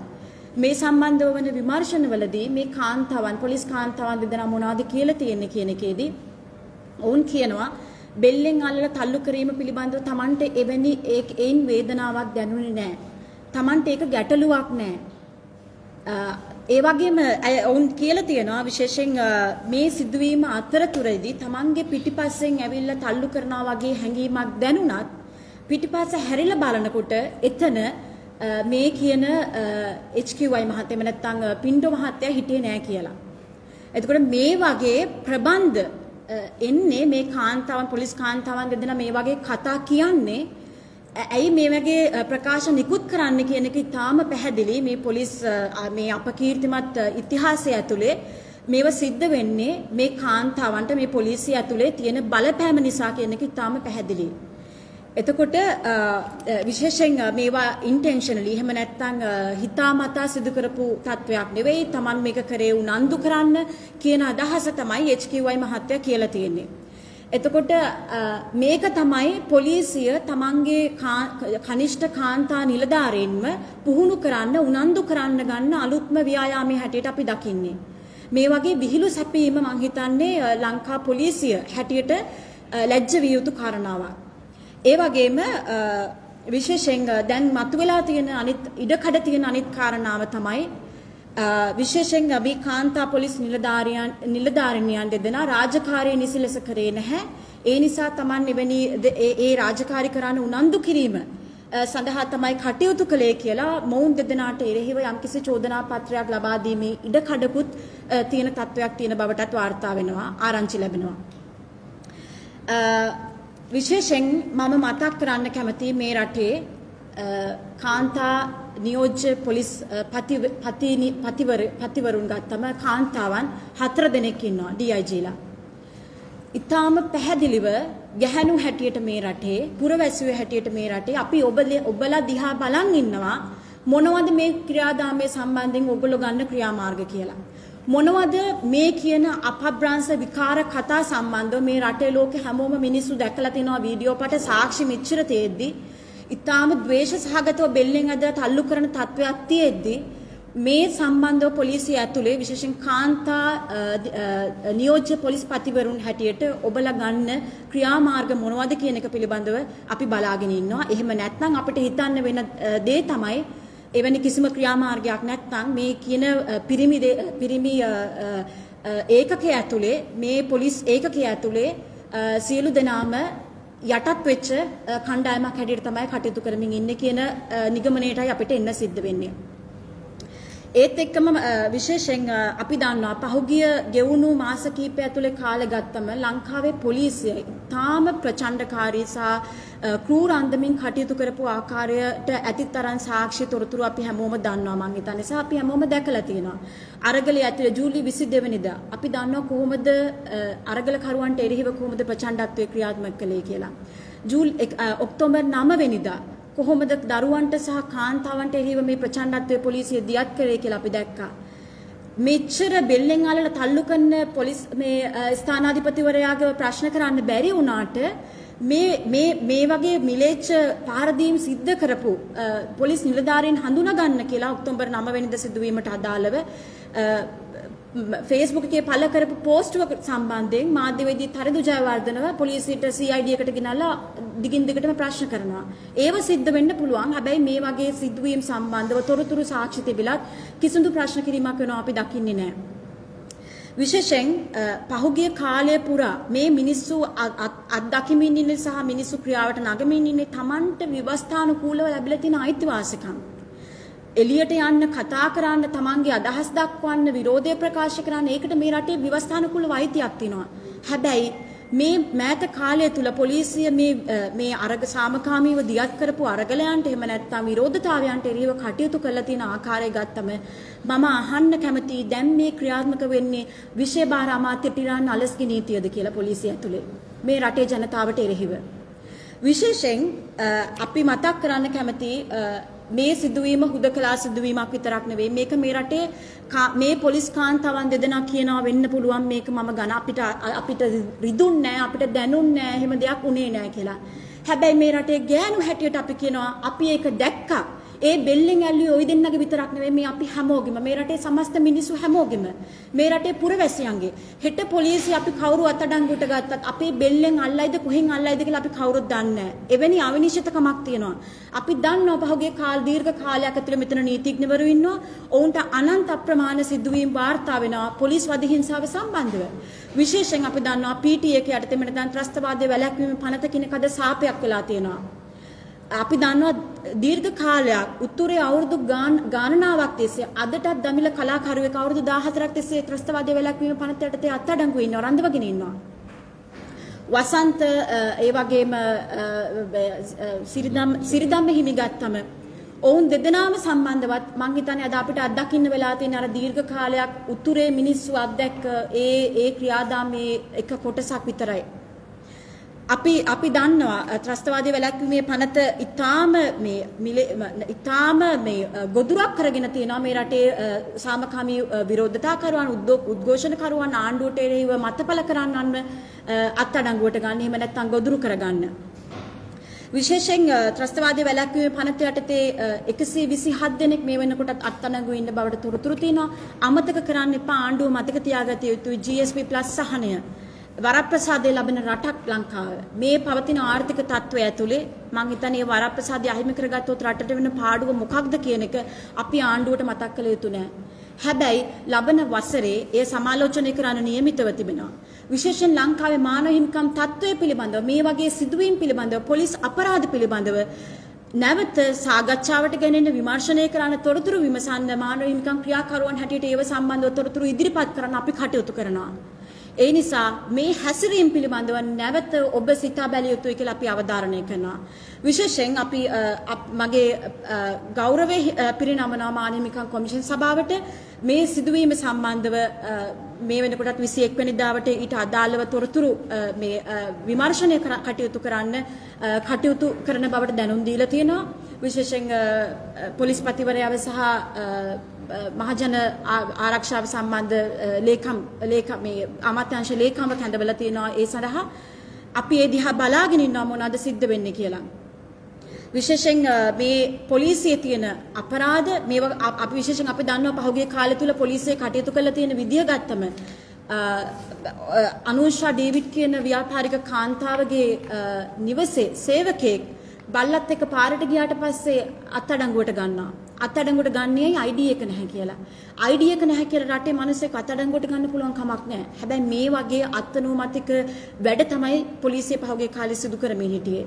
මේ සම්බන්ධව වන විමර්ශනවලදී මේ කාන්තාවන් පොලිස් කාන්තාවන් දෙදෙනා මොනවද කියලා තියෙන්නේ කියන එකේදී ඔවුන් කියනවා බෙල්ලෙන් අල්ලලා තල්ලු කිරීම පිළිබඳව Tamanට එවැනි ඒන් වේදනාවක් දැනුනේ නැහැ. Tamanට ඒක ගැටලුවක් නැහැ. ඒ වගේම ඔවුන් කියලා තියෙනවා විශේෂයෙන් මේ සිදුවීම අතරතුරදී Tamanගේ පිටිපස්සෙන් ඇවිල්ලා තල්ලු කරනවා වගේ හැඟීමක් දැනුණත් පිටිපස්ස හැරිලා බලනකොට එතන මේ කියන HQI මහත්තයා නැත්නම් පින්ඩෝ මහත්තයා හිටියේ නෑ කියලා. එතකොට මේ වගේ ප්‍රබන්ධ එන්නේ මේ කාන්තාවන් පොලිස් කාන්තාවන් දෙදෙනා මේ වගේ කතා කියන්නේ ඇ- ඇයි මේ වගේ අ, ප්‍රකාශ නිකුත් කරන්න කියන එක ඉතාම පැහැදිලි මේ පොලිස් අ, මේ අපකීර්තිමත් අ, ඉතිහාසය ඇතුලේ මේව සිද්ධ වෙන්නේ මේ කාන්තාවන්ට මේ පොලිසිය ඇතුලේ තියෙන බලපෑම නිසා කියන එක ඉතාම පැහැදිලි. එතකොට අ, අ, විශේෂයෙන් අ, මේවා ඉන්ටෙන්ෂනලි එහෙම නැත්නම් අ, හිතාමතා සිදු කරපු තත්වයක් නෙවෙයි Taman මේක කරේ උනන්දු කරන්න කියන අදහස තමයි HQI මහත්තයා කියලා තියෙන්නේ. එතකොට අ, මේක තමයි පොලිසිය තමන්ගේ කා- කනිෂ්ඨ කාන්තා නිලධාරීන්ව පුහුණු කරන්න උනන්දු කරන්න ගන්න අලුත්ම ව්‍යායාමයේ හැටියට අපි දකින්නේ. මේ වගේ විහිළු සැපීම මං හිතන්නේ අ, ලංකා පොලිසිය හැටියට අ, ලැජ්ජ විය යුතු කාරණාවක්. ඒ වගේම අ, විශේෂයෙන් අ, දැන් මතුවලා තියෙන අනිත් ඉඩකඩ තියෙන අනිත් කාරණාව තමයි අ, විශේෂයෙන් අපි කාන්තා පොලිස් නිලධාරියන් නිලධාරිනියන් දෙදෙනා රාජකාරිය නිසි ලෙස කරේ නැහැ. ඒ නිසා Taman එවැනි ද- ඒ ඒ රාජකාරී කරන්න උනන්දු කිරීම අ, සඳහා තමයි කටයුතු කළේ කියලා මොවුන් දෙදෙනාට එරෙහිව යම්කිසි චෝදනා පත්‍රයක් ලබා දීමේ ඉඩකඩකුත් අ, තියෙන තත්වයක් තියෙන බවටත් වාර්තා වෙනවා ආරංචි ලැබෙනවා. අ, විශේෂයෙන් මම මතක් කරන්න කැමති මේ රටේ අ, කාන්තා නියෝජ්‍ය පොලිස් අ, පති- පතිනි- පතිවර- පතිවරුන් ගත්තම කාන්තාවන් හතර දෙනෙක් ඉන්නවා DIGලා. ඉතාම පැහැදිලිව ගැහැණු හැටියට මේ රටේ පුරවැසියෝ හැටියට මේ රටේ අපි ඔබල- ඔබලා දිහා බලන් ඉන්නවා මොනවද මේ ක්‍රියාදාමයේ සම්බන්ධයෙන් ඔයගොල්ලෝ ගන්න ක්‍රියාමාර්ග කියලා. මොනවද මේ කියන අපබ්‍රංශ විකාර කතා සම්බන්ධව මේ රටේ ලෝකෙ හැමෝම මිනිස්සු දැකලා තිනවා වීඩියෝ පට සාක්ෂි මෙච්චර තියෙද්දි ඉතාම ද්වේෂ සහගතව බෙල්ලෙන් ඇදලා තල්ලු කරන තත්වයක් තියෙද්දි මේ සම්බන්ධව පොලිසිය ඇතුලේ විශේෂයෙන් කාන්තා අ, ද- අ, නියෝජ්‍ය පොලිස් පතිවරුන් හැටියට ඔබලා ගන්න ක්‍රියාමාර්ග මොනවද කියන එක පිළිබඳව අපි බලාගෙන ඉන්නවා. එහෙම නැත්නම් අපිට හිතන්න වෙන අ, දේ තමයි එවැනි කිසිම ක්‍රියාමාර්ගයක් නැත්නම් මේ කියන අ, පිරිමි දේ- පිරිමි අ, අ, අ, ඒකකය ඇතුලේ මේ පොලිස් ඒකකය ඇතුලේ අ, සියලු දෙනාම යටත් වෙච්ච අ, කණ්ඩායමක් හැටියට තමයි කටයුතු කරමින් ඉන්නේ කියන අ, නිගමනයටයි අපිට එන්න සිද්ධ වෙන්නේ. ඒත් එක්කම අ, විශේෂයෙන් අ, අපි දන්නවා පහුගිය ගෙවුණු මාස කිහිපය ඇතුලේ කාලය ගත්තම ලංකාවේ පොලිසිය තාම ප්‍රචණ්ඩකාරී සහ අ, ක්‍රූර අන්දමින් කටයුතු කරපු ආකාරයට ඇතිතරම් සාක්ෂි තොරතුරු අපි හැමෝම දන්නවා මං හිතන්නේ සහ අපි හැමෝම දැකලා තියෙනවා. අරගලයේ ඇතුලේ ජූලි 22 වෙනිදා අපි දන්නවා කොහොමද අ, අරගලකරුවන්ට එරෙහිව කොහොමද ප්‍රචණ්ඩත්වයේ ක්‍රියාත්මක කළේ කියලා. ජූල් එක්- අ, ඔක්තෝබර් 9 වෙනිදා කොහොමද දරුවන්ට සහ කාන්තාවන්ට එරෙහිව මේ ප්‍රචණ්ඩත්වයේ පොලිසිය දියත් කරේ කියලා අපි දැක්කා. මෙච්චර බෙල්ලෙන් අල්ලලා තල්ලු කරන පොලිස් මේ අ, ස්ථානාධිපතිවරයාගේ ප්‍රශ්න කරන්න බැරි වුණාට මේ මේ මේ වගේ මිලේච්ඡ පාරදීම් සිද්ධ කරපු අ, පොලිස් නිලධාරීන් හඳුනා ගන්න කියලා ඔක්තෝබර් 9 වෙනිදා සිදුවීමට අදාළව අ, Facebook එකේ පළ කරපු පෝස්ටුවක සම්බන්ධයෙන් මාධ්‍යවේදී තරිදු ජයවර්ධනව පොලිසියට CID එකට ගෙනල්ලා දිගින් දිගටම ප්‍රශ්න කරනවා. ඒව සිද්ධ වෙන්න පුළුවන්. හැබැයි මේ වගේ සිදුවීම් සම්බන්ධව තොරතුරු සාක්ෂි තිබිලත් කිසිදු ප්‍රශ්න කිරීමක් වෙනවා අපි දකින්නේ නැහැ. විශේෂයෙන් අ, පහුගිය කාලය පුරා මේ මිනිස්සු අ- අ- අත්දකිමින් ඉන්නේ සහ මිනිස්සු ක්‍රියාවට නගමින් ඉන්නේ Tamanට විවස්ථානුකූලව ලැබිලා තියෙන අයිතිවාසිකම්. එළියට යන්න කතා කරන්න තමන්ගේ අදහස් දක්වන්න විරෝධය ප්‍රකාශ කරන්න ඒකට මේ රටේ ව්‍යවස්ථානුකූල අයිතියක් තියෙනවා. හැබැයි මේ මෑත කාලය තුල පොලිසිය මේ අ, මේ අරග සාමකාමීව දියත් කරපු අරගලයන්ට එහෙම නැත්නම් විරෝධතාවයන්ට එරෙහිව කටයුතු කරලා තියෙන ආකාරය ගත්තම මම අහන්න කැමතියි දැන් මේ ක්‍රියාත්මක වෙන්නේ විශේෂ අමාත්‍ය ටිරාන් අලස්ගේ නීතියද කියලා පොලිසිය ඇතුලේ මේ රටේ ජනතාවට එරෙහිව. විශේෂයෙන් අ, අපි මතක් කරන්න කැමති අ, මේ සිදුවීම හුදකලා සිදුවීමක් විතරක් නෙවෙයි මේක මේ රටේ කා- මේ පොලිස් කාන්තාවන් දෙදෙනා කියනවා වෙන්න පුළුවන් මේක මම ගණ අපිට අ- අපිට රිදුන් නෑ අපිට දැනුන් නෑ එහෙම දෙයක් උනේ නෑ කියලා. හැබැයි මේ රටේ ගෑනු හැටියට අපි කියනවා අපි ඒක දැක්කා. ඒ බෙල්ලෙන් ඇල්ලුවේ ওই දෙන්නගේ විතරක් නෙවෙයි මේ අපි හැමෝගෙම මේ රටේ සමස්ත මිනිස්සු හැමෝගෙම මේ රටේ පුරවැසියන්ගේ හෙට පොලිසිය අපි කවුරු අත්අඩංගුවට ගත්තත් අපේ බෙල්ලෙන් අල්ලයිද කොහෙන් අල්ලයිද කියලා අපි කවුරුත් දන්නේ නැහැ. එවැනි අවිනිශ්චිතකමක් තියෙනවා. අපි දන්නවා පහුගිය කාල දීර්ඝ කාලයක් ඇතුළත මෙතන නීතිඥවරු ඉන්නවා. ඔවුන්ට අනන්ත අප්‍රමාණ සිදුවීම් වාර්තා වෙනවා පොලිස් වද හිංසාව සම්බන්ධව. විශේෂයෙන් අපි දන්නවා PTA එක යටතේ මෙතන ත්‍රස්තවාදයේ වැළැක්වීම පනත කිනකද සාපයක් වෙලා තියෙනවා. අපි දන්නවා දීර්ඝ කාලයක් උත්තරේ අවුරුදු ගාන- ගණනාවක් තිස්සේ අදටත් දමිළ කලාකරුවෙක් අවුරුදු 14ක් තිස්සේ ත්‍රස්තවාදයේ වැළැක්වීම පනත යටතේ අත්අඩංගුවේ ඉන්නවා රඳවගෙන ඉන්නවා. වසන්ත ඒ වගේම සිරිදම් සිරිදම්ම හිමි ගත්තම ඔවුන් දෙදෙනාම සම්බන්ධවත් මං හිතන්නේ අද අපිට අත්දකින්න වෙලා තියෙන අර දීර්ඝ කාලයක් උතුරේ මිනිස්සු අත්දැක්ක ඒ ඒ ක්‍රියාදාමයේ එක කොටසක් විතරයි. අපි අපි දන්නවා ත්‍රස්තවාදී වැළැක්වීමේ පනත ඊටාම මේ ඊටාම මේ ගොදුරක් කරගෙන තියෙනවා මේ රටේ සාමකාමී විරෝධතාකරුවන් උද්ඝෝෂණකරුවන් ආණ්ඩුවට එරෙහිව මතපල කරන්නන්න අත්අඩංගුවට ගන්න. එහෙම නැත්නම් ගොදුරු කරගන්න. විශේෂයෙන් ත්‍රස්තවාදී වැළැක්වීමේ පනත යටතේ 127 දෙනෙක් මේ වෙනකොටත් අත්අඩංගුව ඉන්න බවට තොරතුරු තියෙනවා. අමතක කරන්න එපා ආණ්ඩුව මතක තියාගත යුතුයි GSP+ සහනය. වරප්‍රසාදය ලබන රටක් ලංකාව. මේ පවතින ආර්ථික තත්ත්වය ඇතුලේ මං හිතන්නේ වරප්‍රසාදය අහිමි කරගත්තොත් රටට වෙන පාඩුව මොකක්ද කියන එක අපි ආණ්ඩුවට මතක් කළ යුතු නෑ. හැබැයි ලබන වසරේ එය සමාලෝචනය කරන්න නියමිතව තිබෙනවා. විශේෂයෙන් ලංකාවේ මානව හිමිකම් තත්ත්වය පිළිබඳව මේ වගේ සිදුවීම් පිළිබඳව පොලිස් අපරාධ පිළිබඳව නැවත සාකච්ඡාවට ගැනෙන විමර්ශනය කරන්න තොරතුරු විමසන්න මානව හිමිකම් ක්‍රියාකරුවන් හැටියට ඒව සම්බන්ධව තොරතුරු ඉදිරිපත් කරන්න අපි කටයුතු කරනවා. ඒ නිසා මේ හැසිරීම් පිළිබඳව නැවත ඔබ සිතා බැලිය යුතුයි කියලා අපි අවධාරණය කරනවා. විශේෂයෙන් අපි මගේ ගෞරවයේ පිරිනමනවා මානවිකම් කොමිෂන් සභාවට මේ සිදුවීම සම්බන්ධව මේ වෙනකොටත් 21 වෙනිදාවට ඊට අදාළව තොරතුරු මේ විමර්ශනය කටයුතු කරන්න කටයුතු කරන බවට දැනුම් දීලා තියෙනවා. විශේෂයෙන් පොලිස්පතිවරයාව සහ මහජන ආරක්ෂාව සම්බන්ධ ලේකම් ලේකම් මේ අමාත්‍යාංශ ලේකම්ව කැඳවලා තියෙනවා ඒ සඳහා අපි ඒ දිහා බලාගෙන ඉන්නවා මොනවද සිද්ධ වෙන්නේ කියලා. විශේෂයෙන් මේ පොලිසියේ තියෙන අපරාධ මේවා අපි විශේෂයෙන් අපි දන්නවා පහුගිය කාලය තුල පොලිසිය කටයුතු කරලා තියෙන විදිය ගත්තම අනුෂා ඩේවිඩ් කියන ව්‍යාපාරික කාන්තාවගේ නිවසේ සේවකයෙක් බල්ලත් එක්ක පාරට ගියාට පස්සේ අත්අඩංගුවට ගන්නවා. අත්අඩංගුවට ගන්නේ ID එක නැහැ කියලා. ID එක නැහැ කියලා රටේ මිනිස්සෙක් අත්අඩංගුවට ගන්න පුළුවන් කමක් නැහැ. හැබැයි මේ වගේ අත්නෝමතික වැඩ තමයි පොලිසිය පහුගිය කාලේ සිදු කරමින් හිටියේ.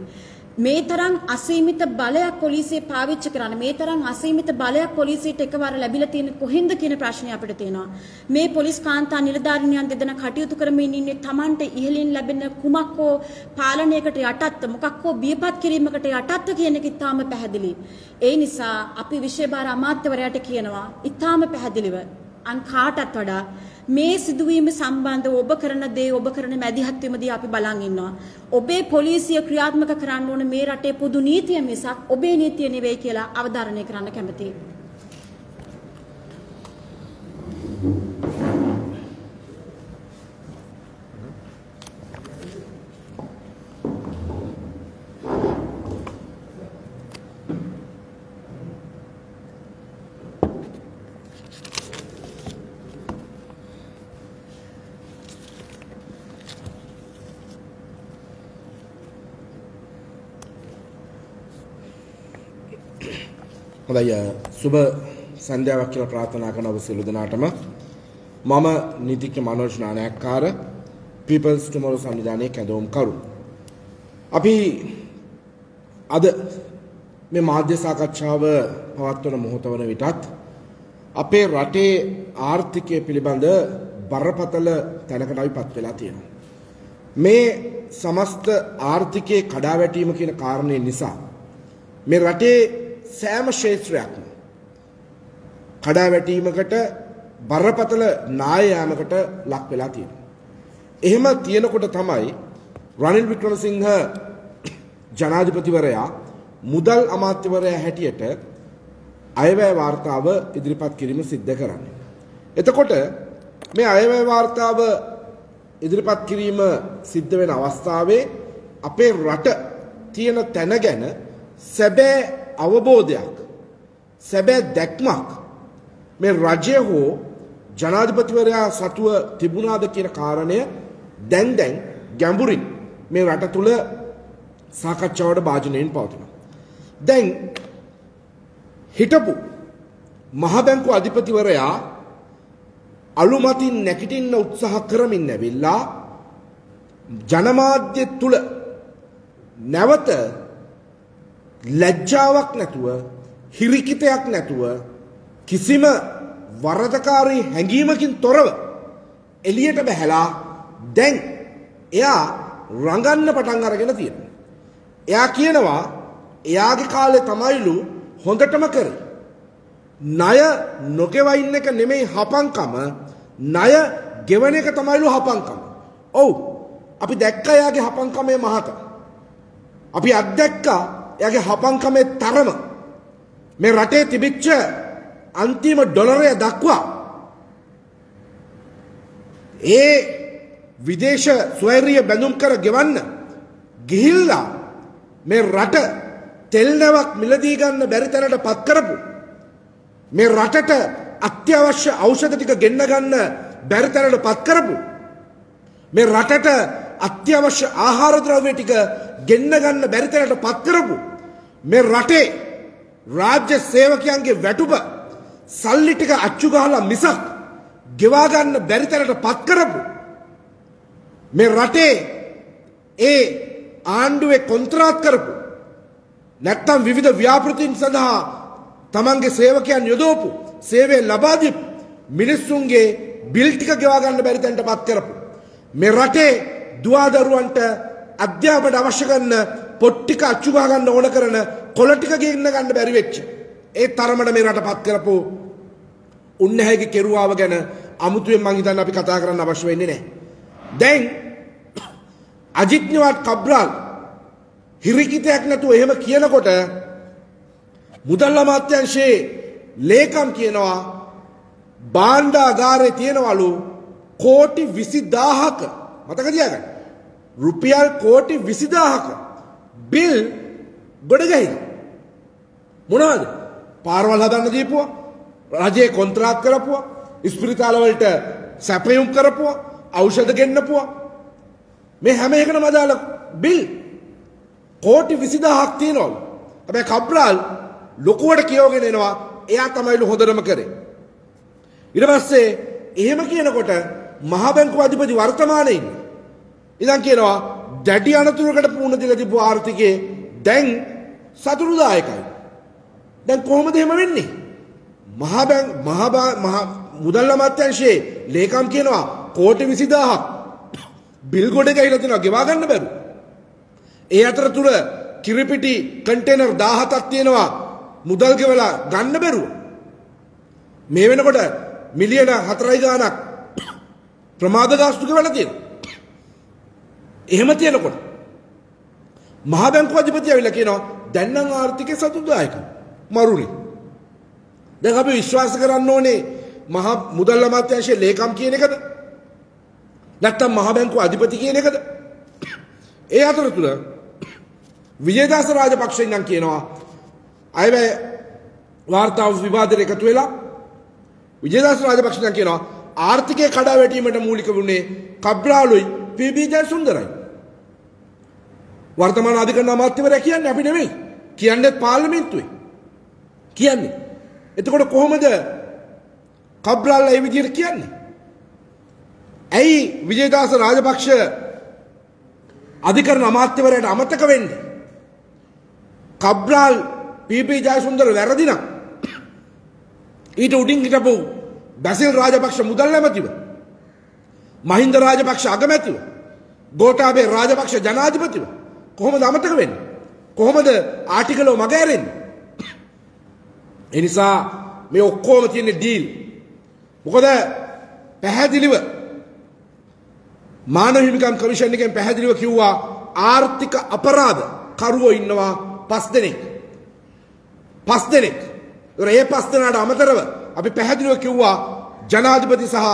මේ තරම් අසීමිත බලයක් පොලිසිය පාවිච්චි කරන්න මේ තරම් අසීමිත බලයක් පොලිසියට එකවර ලැබිලා තියෙන කොහෙන්ද කියන ප්‍රශ්නය අපිට තියෙනවා. මේ පොලිස් කාන්තා නිලධාරීනියන් දෙදෙනා කටයුතු කරමින් ඉන්නේ Tamante ඉහළින් ලැබෙන කුමක් හෝ පාලනයකට යටත්ව මොකක් හෝ බියපත් කිරීමකට යටත්ව කියන එක ඉතාම පැහැදිලි. ඒ නිසා අපි විශේෂ අමාත්‍යවරයාට කියනවා ඉතාම පැහැදිලිව අන් කාටත් වඩා මේ සිදුවීම සම්බන්ධව ඔබ කරන දේ ඔබ කරන මැදිහත් වීමදී අපි බලන් ඉන්නවා. ඔබේ පොලිසිය ක්‍රියාත්මක කරන්න ඕන මේ රටේ පොදු නීතිය මිසක් ඔබේ නීතිය නෙවෙයි කියලා අවධාරණය කරන්න කැමතියි. හොඳයි සුබ සන්ධ්‍යාවක් කියලා ප්‍රාර්ථනා කරන ඔබ සියලු දෙනාටම මම නීතිඥ මනෝජ් නානයක්කාර People's Tomorrow සංවිධානයේ කැඳවුම්කරු. අපි අද මේ මාධ්‍ය සාකච්ඡාව පවත්වන මොහොත වන විටත් අපේ රටේ ආර්ථිකය පිළිබඳ බරපතල තැනකට අපි පත් වෙලා තියෙනවා. මේ සමස්ත ආර්ථිකයේ කඩාවැටීම කියන කාරණය නිසා මේ රටේ සෑම ක්ෂේත්‍රයක්ම කඩාවැටීමකට බරපතල නායයාමකට ලක් වෙලා තියෙනවා. එහෙම තියෙනකොට තමයි රනිල් වික්‍රමසිංහ ජනාධිපතිවරයා මුදල් අමාත්‍යවරයා හැටියට අයවැය වාර්තාව ඉදිරිපත් කිරීම සිද්ධ කරන්නේ. එතකොට මේ අයවැය වාර්තාව ඉදිරිපත් කිරීම සිද්ධ වෙන අවස්ථාවේ අපේ රට තියෙන තැන ගැන සැබෑ අවබෝධයක් සැබෑ දැක්මක් මේ රජය හෝ ජනාධිපතිවරයා සතුව තිබුණාද කියන කාරණය දැන් දැන් ගැඹුරින් මේ රට තුළ සාකච්ඡාවට භාජනයෙන් පවතිනවා. දැන් හිටපු මහබැංකු අධිපතිවරයා අලුමතින් නැකිටින්න උත්සාහ කරමින් ඇවිල්ලා ජනමාධ්‍ය තුළ නැවත ලැජ්ජාවක් නැතුව හිරිකිතයක් නැතුව කිසිම වරදකාරී හැඟීමකින් තොරව එළියට බැහැලා දැන් එයා රඟන්න පටන් අරගෙන තියෙනවා. එයා කියනවා එයාගේ කාලේ තමයිලු හොඳටම කරේ. ණය නොගෙවයින් එක නෙමෙයි හපංකම ණය ගෙවන එක තමයිලු හපංකම. ඔව්. අපි දැක්ක එයාගේ හපංකමේ මහත. අපි අත්දැක්කා එයාගේ හපංකමේ තරම. මේ රටේ තිබිච්ච අන්තිම ඩොලරය දක්වා ඒ විදේශ ස්වෛරීය බැඳුම් කර ගෙවන්න ගිහිල්ලා මේ රට තෙල් නැවක් මිලදී ගන්න බැරි තැනට පත් කරපු මේ රටට අත්‍යවශ්‍ය ඖෂධ ටික ගෙන්න ගන්න බැරි තැනට පත් කරපු මේ රටට අත්‍යවශ්‍ය ආහාර ද්‍රව්‍ය ටික ගෙන්න ගන්න බැරි තැනට පත් කරපු මේ රටේ රාජ්‍ය සේවකයන්ගේ වැටුප සල්ලි ටික අච්චු ගහලා මිසක් ගෙවා ගන්න බැරි තැනට පත් කරපු මේ රටේ ඒ ආණ්ඩුවේ කොන්ත්‍රාත් කරපු නැත්තම් විවිධ ව්‍යාපෘතීන් සඳහා තමන්ගේ සේවකයන් යොදවපු සේවය ලබා දීපු මිනිස්සුන්ගේ බිල් ටික ගෙවා ගන්න බැරි තැනට පත් කරපු මේ රටේ දුවදරුවන්ට අධ්‍යාපනයට අවශ්‍ය කරන පොත් ටික අච්චු ගහ ගන්න ඕන කරන කොළ ටික ගෙන්න ගන්න බැරි වෙච්ච ඒ තරමට මේ රට පත් කරපු උන්නැහැගේ කෙරුවාව ගැන අමුතුවෙන් මං හිතන්නේ අපි කතා කරන්න අවශ්‍ය වෙන්නේ නැහැ. දැන් අජිත්නවත් කබ්‍රාල් හිරිකිතයක් නැතුව එහෙම කියනකොට මුදල් අමාත්‍යංශයේ ලේකම් කියනවා භාණ්ඩාගාරේ තියෙනවලු කෝටි 20000ක මතක තියාගන්න. රුපියල් කෝටි 20000ක බිල් ගොඩ ගහින. මොනවද? පාරවල් හදන්න දීපුවා, රජයේ කොන්ත්‍රාත් කරපුවා, ඉස්පිරිතාල වලට සැපයුම් කරපුවා, ඖෂධ ගෙන්නපුවා. මේ හැම එකනම අදාළ බිල් කෝටි 20000ක් තියෙනවලු. හැබැයි කබ්‍රාල් ලොකුවට කියවගෙන එනවා එයා තමයිලු හොඳටම කරේ. ඊට පස්සේ එහෙම කියනකොට මහ බැංකුව අධිපති වර්තමානයේ ඉන්නේ. ඉතින් කියනවා දැඩි අනතුරකට පුහුණු දීලා තිබු ආර්ථිකයේ දැන් සතුටුදායකයි. දැන් කොහොමද එහෙම වෙන්නේ? මහ බැං මහ මහ මුදල් අමාත්‍යාංශයේ ලේකම් කියනවා කෝටි 20000ක් බිල් ගොඩ ගහලා තියෙනවා ගෙවා ගන්න බැරුව. ඒ අතරතුර කිරිපිටි කන්ටේනර් 17ක් තියෙනවා මුදල් ගෙවලා ගන්න බැරුව. මේ වෙනකොට මිලියන 4යි ගාණක් ප්‍රමාද ගාස්තු ගෙවලා තියෙනවා. එහෙම තියෙනකොට මහ බැංකුව අධිපති ඇවිල්ලා කියනවා දැන් නම් ආර්ථිකය සතුටුදායකයි. මරුනේ. දැන් අපි විශ්වාස කරන්න ඕනේ මහ මුදල් අමාත්‍යාංශයේ ලේකම් කියන එකද? නැත්තම් මහ බැංකුව අධිපති කියන එකද? ඒ අතරතුර විජේදාස රාජපක්ෂ නම් කියනවා අයවැය වාර්තාව විවාදයට එකතු වෙලා විජේදාස රාජපක්ෂ නම් කියනවා ආර්ථිකය කඩා වැටීමට මූලික වුණේ කබ්‍රාලුයි පීබී ජයසුන්දරයි. වර්තමාන අධිකරණ අමාත්‍යවරයා කියන්නේ අපි නෙමෙයි. කියන්නේ පාර්ලිමේන්තුවේ. කියන්නේ. එතකොට කොහොමද කබ්‍රාල් ඒ විදිහට කියන්නේ? ඇයි විජේදාස රාජපක්ෂ අධිකරණ අමාත්‍යවරයාට අමතක වෙන්නේ? කබ්‍රාල් පීපී ජයසුන්දර වැරදි නම් ඊට උඩින් හිටපු බැසිල් රාජපක්ෂ මුදල් ඇමතිව මහින්ද රාජපක්ෂ අගමැතිව ගෝඨාභය රාජපක්ෂ ජනාධිපතිව කොහොමද අමතක වෙන්නේ? කොහොමද ආටිකලෝ මගහැරෙන්නේ? ඒ නිසා මේ ඔක්කොම තියෙන ඩීල්. මොකද පැහැදිලිව මානව හිමිකම් කමිෂන් එකෙන් පැහැදිලිව කිව්වා ආර්ථික අපරාධ කරුවෝ ඉන්නවා පස් දෙනෙක්. පස් දෙනෙක්. ඒ පස් දෙනාට අමතරව අපි පැහැදිලිව කිව්වා ජනාධිපති සහ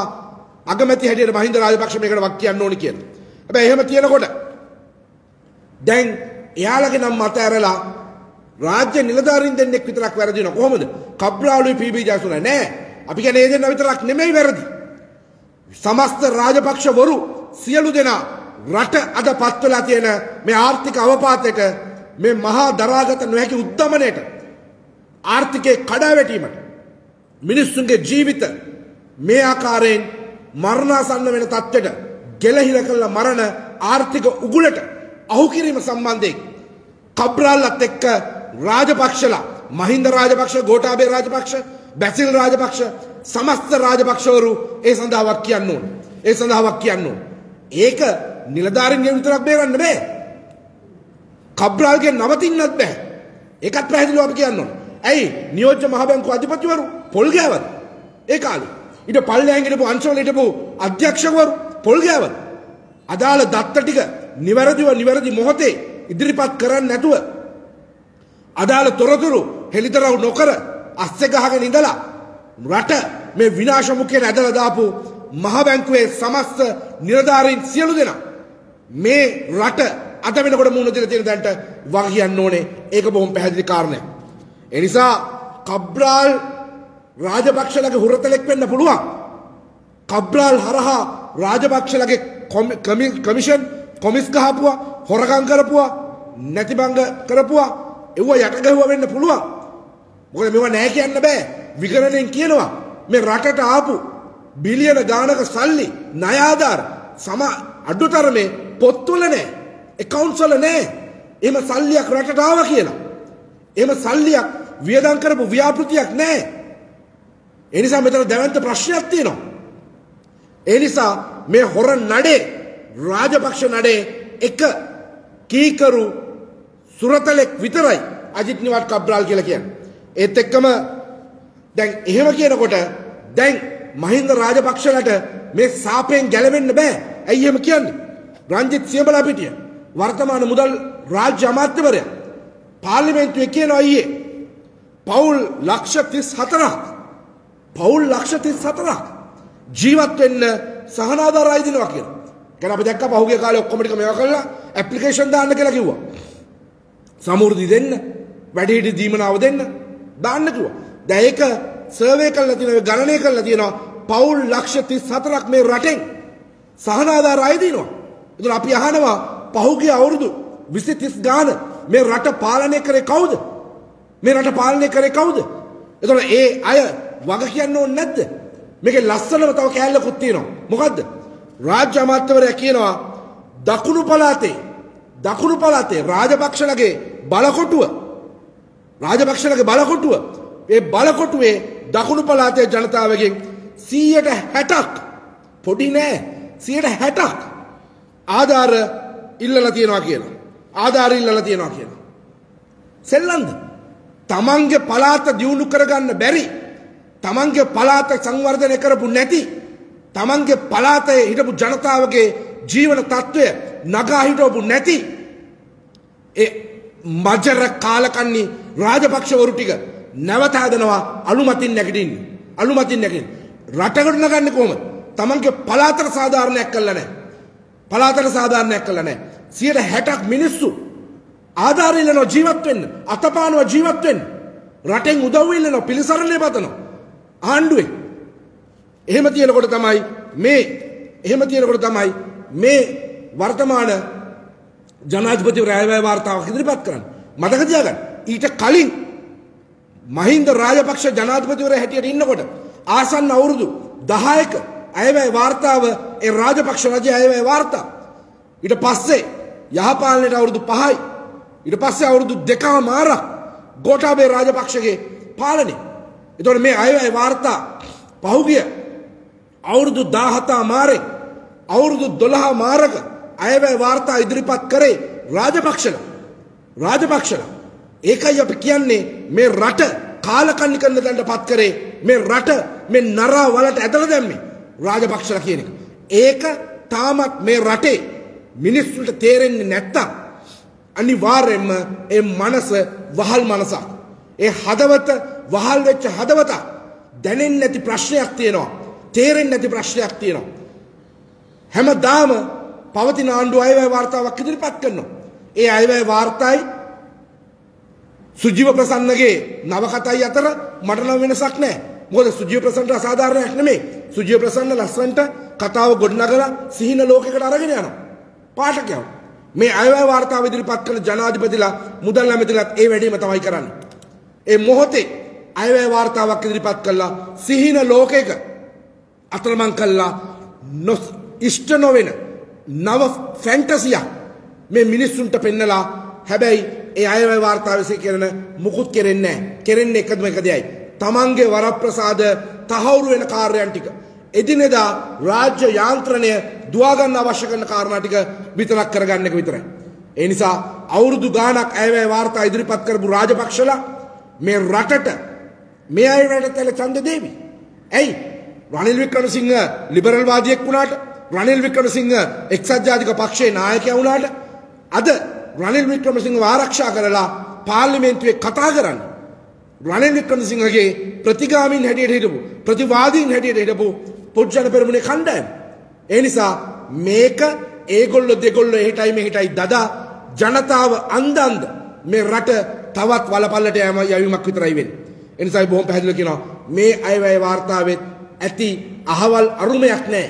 අගමැති හැටියට මහින්ද රාජපක්ෂ මේකට වක් කියන්න ඕනි කියලා. හැබැයි එහෙම තියෙනකොට දැන් එයාලගේ නම් මත ඇරලා රාජ්‍ය නිලධාරීන් දෙන්නෙක් විතරක් වැරදිනවා. කොහොමද? කබ්‍රාලුයි පීබී ජයසුන නෑ. අපි කියන්නේ ඒ දෙන්න විතරක් නෙමෙයි වැරදි. සමස්ත රාජපක්ෂවරු සියලු දෙනා රට අද පත් වෙලා තියෙන මේ ආර්ථික අවපාතයට මේ මහා දරාගත නොහැකි උද්දමනයට ආර්ථිකයේ කඩාවැටීමට මිනිස්සුන්ගේ ජීවිත මේ ආකාරයෙන් මරණාසන්න වෙන තත්ත්වයට ගෙලහිර කළ මරණ ආර්ථික උගුලට අහු කිරීම සම්බන්ධයෙන් කබ්‍රාල්ලත් එක්ක රාජපක්ෂලා මහින්ද රාජපක්ෂ ගෝඨාභය රාජපක්ෂ බැසිල් රාජපක්ෂ සමස්ත රාජපක්ෂවරු ඒ සඳහා වක් කියන්න ඕන. ඒ සඳහා වක් කියන්න ඕන. ඒක නිලධාරීන්ගේ විතරක් බේරන්න බෑ. කබ්‍රාල්ගේ නවතින්නත් බෑ. ඒකත් පැහැදිලිව අපි කියන්න ඕන. ඇයි නියෝජ්‍ය මහ බැංකුව අධිපතිවරු පොල් ගෑවද? ඒ කාලේ. ඊට පල්ලෙහාන් හිටපු අංශවල හිටපු අධ්‍යක්ෂකවරු පොල් ගෑවද? අදාළ දත්ත ටික නිවැරදිව නිවැරදි මොහොතේ ඉදිරිපත් කරන්නේ නැතුව අදාළ තොරතුරු හෙළිතරව් නොකර අස්සෙ ගහගෙන ඉඳලා රට මේ විනාශ මුඛයට ඇදලා දාපු මහ බැංකුවේ සමස්ත නිලධාරීන් සියලු දෙනා මේ රට අද වෙනකොට මුහුණ දෙන තියෙන දැන්ට වග කියන්න ඕනේ ඒක බොහොම පැහැදිලි කාරණයක්. ඒ නිසා කබ්‍රාල් රාජපක්ෂලගේ හුරතලෙක් වෙන්න පුළුවන්. කබ්‍රාල් හරහා රාජපක්ෂලගේ කමිෂන් කොමිස් ගහපුවා හොරකම් කරපුවා නැතිබංග කරපුවා එව්ව යටගහුව වෙන්න පුළුවන්. මොකද මේවා නෑ කියන්න බෑ. විකරණයෙන් කියනවා මේ රටට ආපු බිලියන ගානක සල්ලි ණය ආධාර සම අඩුතරමේ පොත්වල නෑ. එකවුන්ට්ස් වල නෑ. එහෙම සල්ලියක් රටට ආවා කියලා. එහෙම සල්ලියක් වියදම් කරපු ව්‍යාපෘතියක් නෑ. ඒ නිසා මෙතන දැවැන්ත ප්‍රශ්නයක් තියෙනවා. ඒ නිසා මේ හොර නඩේ රාජපක්ෂ නඩේ එක කීකරු සුරතලෙක් විතරයි අජිත් නිවාඩ් කබ්‍රාල් කියලා කියන්නේ. ඒත් එක්කම දැන් එහෙම කියනකොට දැන් මහින්ද රාජපක්ෂලට මේ සාපයෙන් ගැලවෙන්න බෑ. ඇයි එහෙම කියන්නේ? රංජිත් සියඹලාපිටිය වර්තමාන මුදල් රාජ්‍ය අමාත්‍යවරයා පාර්ලිමේන්තුවේ කියනවා ඊයේ පවුල් ලක්ෂ 34ක් පවුල් ලක්ෂ 34ක් ජීවත් වෙන්න සහනාධාර අය දෙනවා කියලා. ගැන අපි දැක්ක පහුගිය කාලේ ඔක්කොම ටික මේවා කරලා ඇප්ලිකේෂන් දාන්න කියලා කිව්වා. සමෘද්ධි දෙන්න, වැඩිහිටි දීමනාව දෙන්න දාන්න කිව්වා. දැන් ඒක සර්වේ කරලා තියෙනවා, ගණනය කරලා තියෙනවා පවුල් ලක්ෂ 34ක් මේ රටෙන් සහනාධාර අය දිනවා. ඒතර අපි අහනවා පහුගිය අවුරුදු 20 30 ගාන මේ රට පාලනය කරේ කවුද? මේ රට පාලනය කරේ කවුද? ඒතර ඒ අය වග කියන්න ඕනේ නැද්ද? මේකේ ලස්සනම තව කෑල්ලකුත් තියෙනවා. මොකද්ද? රාජ්‍ය අමාත්‍යවරයා කියනවා දකුණු පළාතේ දකුණු පළාතේ රාජපක්ෂලගේ බලකොටුව රාජපක්ෂලගේ බලකොටුව ඒ බලකොටුවේ දකුණු පළාතේ ජනතාවගෙන් 160ක් පොඩි නෑ 160ක් ආධාර ඉල්ලලා තියනවා කියලා. ආධාර ඉල්ලලා තියනවා කියලා. සෙල්ලම්ද? තමන්ගේ පළාත දියුණු කරගන්න බැරි තමන්ගේ පළාත සංවර්ධනය කරපු නැති තමන්ගේ පලාතේ හිටපු ජනතාවගේ ජීවන තත්ත්වය නගා හිටවපු නැති ඒ මජර කාලකන්නි රාජපක්ෂවරු ටික නැවත හදනවා අලුමතින් නැගිටින්න. අලුමතින් නැගිටින්න. රටකට නගන්නේ කොහොමද? තමන්ගේ පලාතට සාධාරණයක් කළා නැහැ. පලාතට සාධාරණයක් කළා නැහැ. 60ක් මිනිස්සු ආධාර ඉල්ලනවා ජීවත් වෙන්න. අතපානවා ජීවත් වෙන්න. රටෙන් උදව් ඉල්ලනවා පිළිසරණය පතනවා. ආණ්ඩුවේ එහෙම තියෙනකොට තමයි මේ එහෙම තියෙනකොට තමයි මේ වර්තමාන ජනාධිපතිවරයා අයවැය වාර්තාවක් ඉදිරිපත් කරන්නේ. මතක තියාගන්න. ඊට කලින් මහින්ද රාජපක්ෂ ජනාධිපතිවරයා හැටියට ඉන්නකොට ආසන්න අවුරුදු 10ක අයවැය වාර්තාව ඒ රාජපක්ෂ රජයේ අයවැය වාර්තාව. ඊට පස්සේ යහපාලනයට අවුරුදු 5යි. ඊට පස්සේ අවුරුදු දෙකමාරක් ගෝඨාභය රාජපක්ෂගේ පාලනය. එතකොට මේ අයවැය වාර්තා පහුගිය අවුරුදු 17 මාරේ අවුරුදු 12 මාරක අයවැය වාර්තා ඉදිරිපත් කරේ රාජපක්ෂලා රාජපක්ෂලා ඒකයි අපි කියන්නේ මේ රට කාලකන්ණි කරන තැනට පත් කරේ මේ රට මේ නරා වලට ඇදලා දැම්මේ රාජපක්ෂලා කියන එක. ඒක තාමත් මේ රටේ මිනිස්සුන්ට තේරෙන්නේ නැත්තම් අනිවාර්යෙන්ම ඒ මනස වහල් මනසක්. ඒ හදවත වහල් වෙච්ච හදවතක් දැනෙන්නේ නැති ප්‍රශ්නයක් තියෙනවා. තේරෙන්නේ නැති ප්‍රශ්නයක් තියෙනවා. හැමදාම පවතින ආණ්ඩුව අයවැය වාර්තාවක් ඉදිරිපත් කරනවා. ඒ අයවැය වාර්තායි සුජීව ප්‍රසන්නගේ නවකතයි අතර මට නම් වෙනසක් නැහැ. මොකද සුජීව ප්‍රසන්නට අසාධාරණයක් නෙමෙයි. සුජීව ප්‍රසන්න ලස්සනට කතාව ගොඩනගලා සිහින ලෝකයකට අරගෙන යනවා. පාඨකයෝ මේ අයවැය වාර්තාව ඉදිරිපත් කරන ජනාධිපතිලා මුදල් ඇමතිලාත් ඒ වැඩේම තමයි කරන්නේ. ඒ මොහොතේ අයවැය වාර්තාවක් ඉදිරිපත් කළා සිහින ලෝකයක අතරමං කළා නොස් ඉෂ්ට නොවෙන නව ෆැන්ටසියක් මේ මිනිස්සුන්ට පෙන්නලා හැබැයි ඒ අයවැය වාර්තාව විසින් කරන මුකුත් කෙරෙන්නේ නැහැ. කෙරෙන්නේ එකදම එක දෙයයි. තමන්ගේ වරප්‍රසාද තහවුරු වෙන කාර්යයන් ටික එදිනෙදා රාජ්‍ය යාන්ත්‍රණය දුවාගන්න අවශ්‍ය කරන කාරණා ටික විතරක් කරගන්න එක විතරයි. ඒ නිසා අවුරුදු ගාණක් ඇයවැය වාර්තා ඉදිරිපත් කරපු රාජපක්ෂලා මේ රටට මේ අය රටතල ඡන්ද දෙවි. ඇයි? රනිල් වික්‍රමසිංහ ලිබරල් වාදියෙක් වුණාට රනිල් වික්‍රමසිංහ එක්සත් ජාතික පක්ෂයේ නායකයා වුණාට අද රනිල් වික්‍රමසිංහව ආරක්ෂා කරලා පාර්ලිමේන්තුවේ කතා කරන්න. රනිල් වික්‍රමසිංහගේ ප්‍රතිගාමීන් හැටියට හිටපු ප්‍රතිවාදීන් හැටියට හිටපු පුද්ජන පෙරමුණේ කණ්ඩායම. ඒ නිසා මේක ඒගොල්ලෝ දෙගොල්ලෝ එහෙටයි මෙහෙටයි දදා ජනතාව අන්ද අන්ද මේ රට තවත් වලපල්ලට යෑම යවීමක් විතරයි වෙන්නේ. ඒ නිසා බොහොම පැහැදිලිව කියනවා මේ අයවැය වාර්තාවෙත් ඇති අහවල් අරුමයක් නැහැ.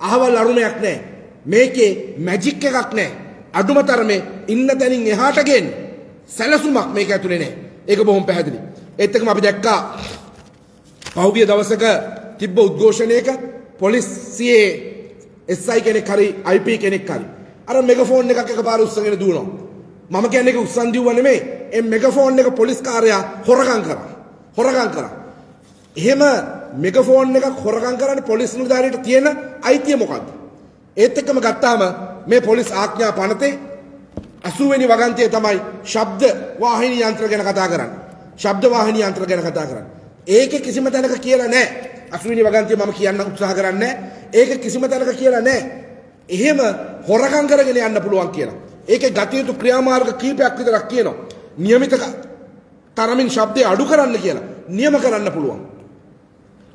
අහවල් අරුමයක් නැහැ. මේකේ මැජික් එකක් නැහැ. අඩුම තරමේ ඉන්න තැනින් එහාට ගෙන්න සැලසුමක් මේක ඇතුලේ නැහැ. ඒක බොහොම පැහැදිලි. ඒත් එක්කම අපි දැක්කා පහුගිය දවසක තිබ්බ උද්ඝෝෂණයක පොලිසියේ SI කෙනෙක් හරි IP කෙනෙක් හරි අර මෙගෆෝන් එකක් එකපාර උස්සගෙන දුවනවා. මම කියන්නේ ඒක උස්සන් දිව්ව නෙමෙයි. ඒ මෙගෆෝන් එක පොලිස් කාර්යයා හොරගම් කරා. හොරගම් කරා. එහෙම මෙගෆෝන් එකක් හොරගම් කරන්න පොලිස් නිලධාරියට තියෙන අයිතිය මොකද්ද? ඒත් එක්කම ගත්තාම මේ පොලිස් ආඥා පනතේ 80 වෙනි වගන්තිය තමයි ශබ්ද වාහිනී යන්ත්‍ර ගැන කතා කරන්නේ. ශබ්ද වාහිනී යන්ත්‍ර ගැන කතා කරන්නේ. ඒකේ කිසිම තැනක කියලා නැහැ. 80 වෙනි වගන්තිය මම කියන්න උත්සාහ කරන්නේ ඒක කිසිම තැනක කියලා නැහැ. එහෙම හොරකම් කරගෙන යන්න පුළුවන් කියලා. ඒකේ ගතිය යුතු ක්‍රියාමාර්ග කීපයක් විතරක් කියනවා. નિયમિત තරමින් ශබ්දය අඩු කරන්න කියලා. නියම කරන්න පුළුවන්.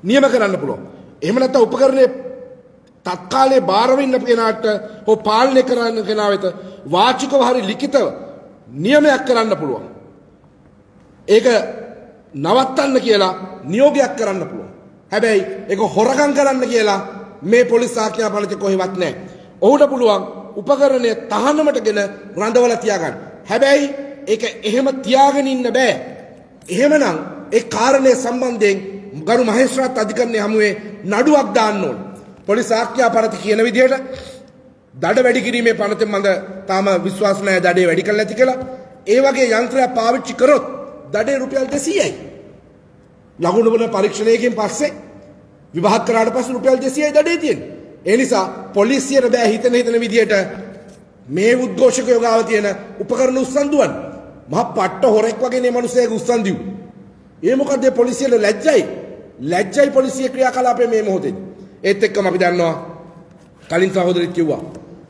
නියම කරන්න පුළුවන්. එහෙම නැත්නම් උපකරණයේ තත්කාලේ බාරව ඉන්න කෙනාට හෝ පාලනය කරන්න කෙනා වෙත වාචිකව හරි ලිඛිතව නියමයක් කරන්න පුළුවන්. ඒක නවත්තන්න කියලා නියෝගයක් කරන්න පුළුවන්. හැබැයි ඒක හොරකම් කරන්න කියලා මේ පොලිස් ආඥා පනත කොහෙවත් නැහැ. ඔහුට පුළුවන් උපකරණය තහනමටගෙන රඳවලා තියාගන්න. හැබැයි ඒක එහෙම තියාගෙන ඉන්න බෑ. එහෙමනම් ඒ කාරණය සම්බන්ධයෙන් ගරු මහේස්ත්‍රාත් අධිකරණය හමුවේ නඩුවක් දාන්න ඕන. පොලිස් ආඥා පනත කියන විදිහට දඩ වැඩි කිරීමේ පනතෙන් මඟ තාම විශ්වාස නැහැ දඩේ වැඩි කරලා ඇති කියලා. ඒ වගේ යන්ත්‍රයක් පාවිච්චි කරොත් දඩේ රුපියල් 200යි. ලකුණු වල පරීක්ෂණයකින් පස්සේ විභාග කරාට පස්සේ රුපියල් 200යි දඩේ තියෙන්නේ. ඒ නිසා පොලිසියට බෑ හිතන හිතන විදියට මේ උද්ඝෝෂකයෝ ගාව තියෙන උපකරණ උස්සන් දුවන්න. මහ පට්ට හොරෙක් වගේ නේ මිනිස්සෙක් උස්සන් දිව්. ඒ මොකද පොලිසියට ලැජ්ජයි. ලැජ්ජයි පොලිසිය ක්‍රියාකලාපේ මේ මොහොතේදී. ඒත් එක්කම අපි දන්නවා කලින් සහෝදරෙක් කිව්වා.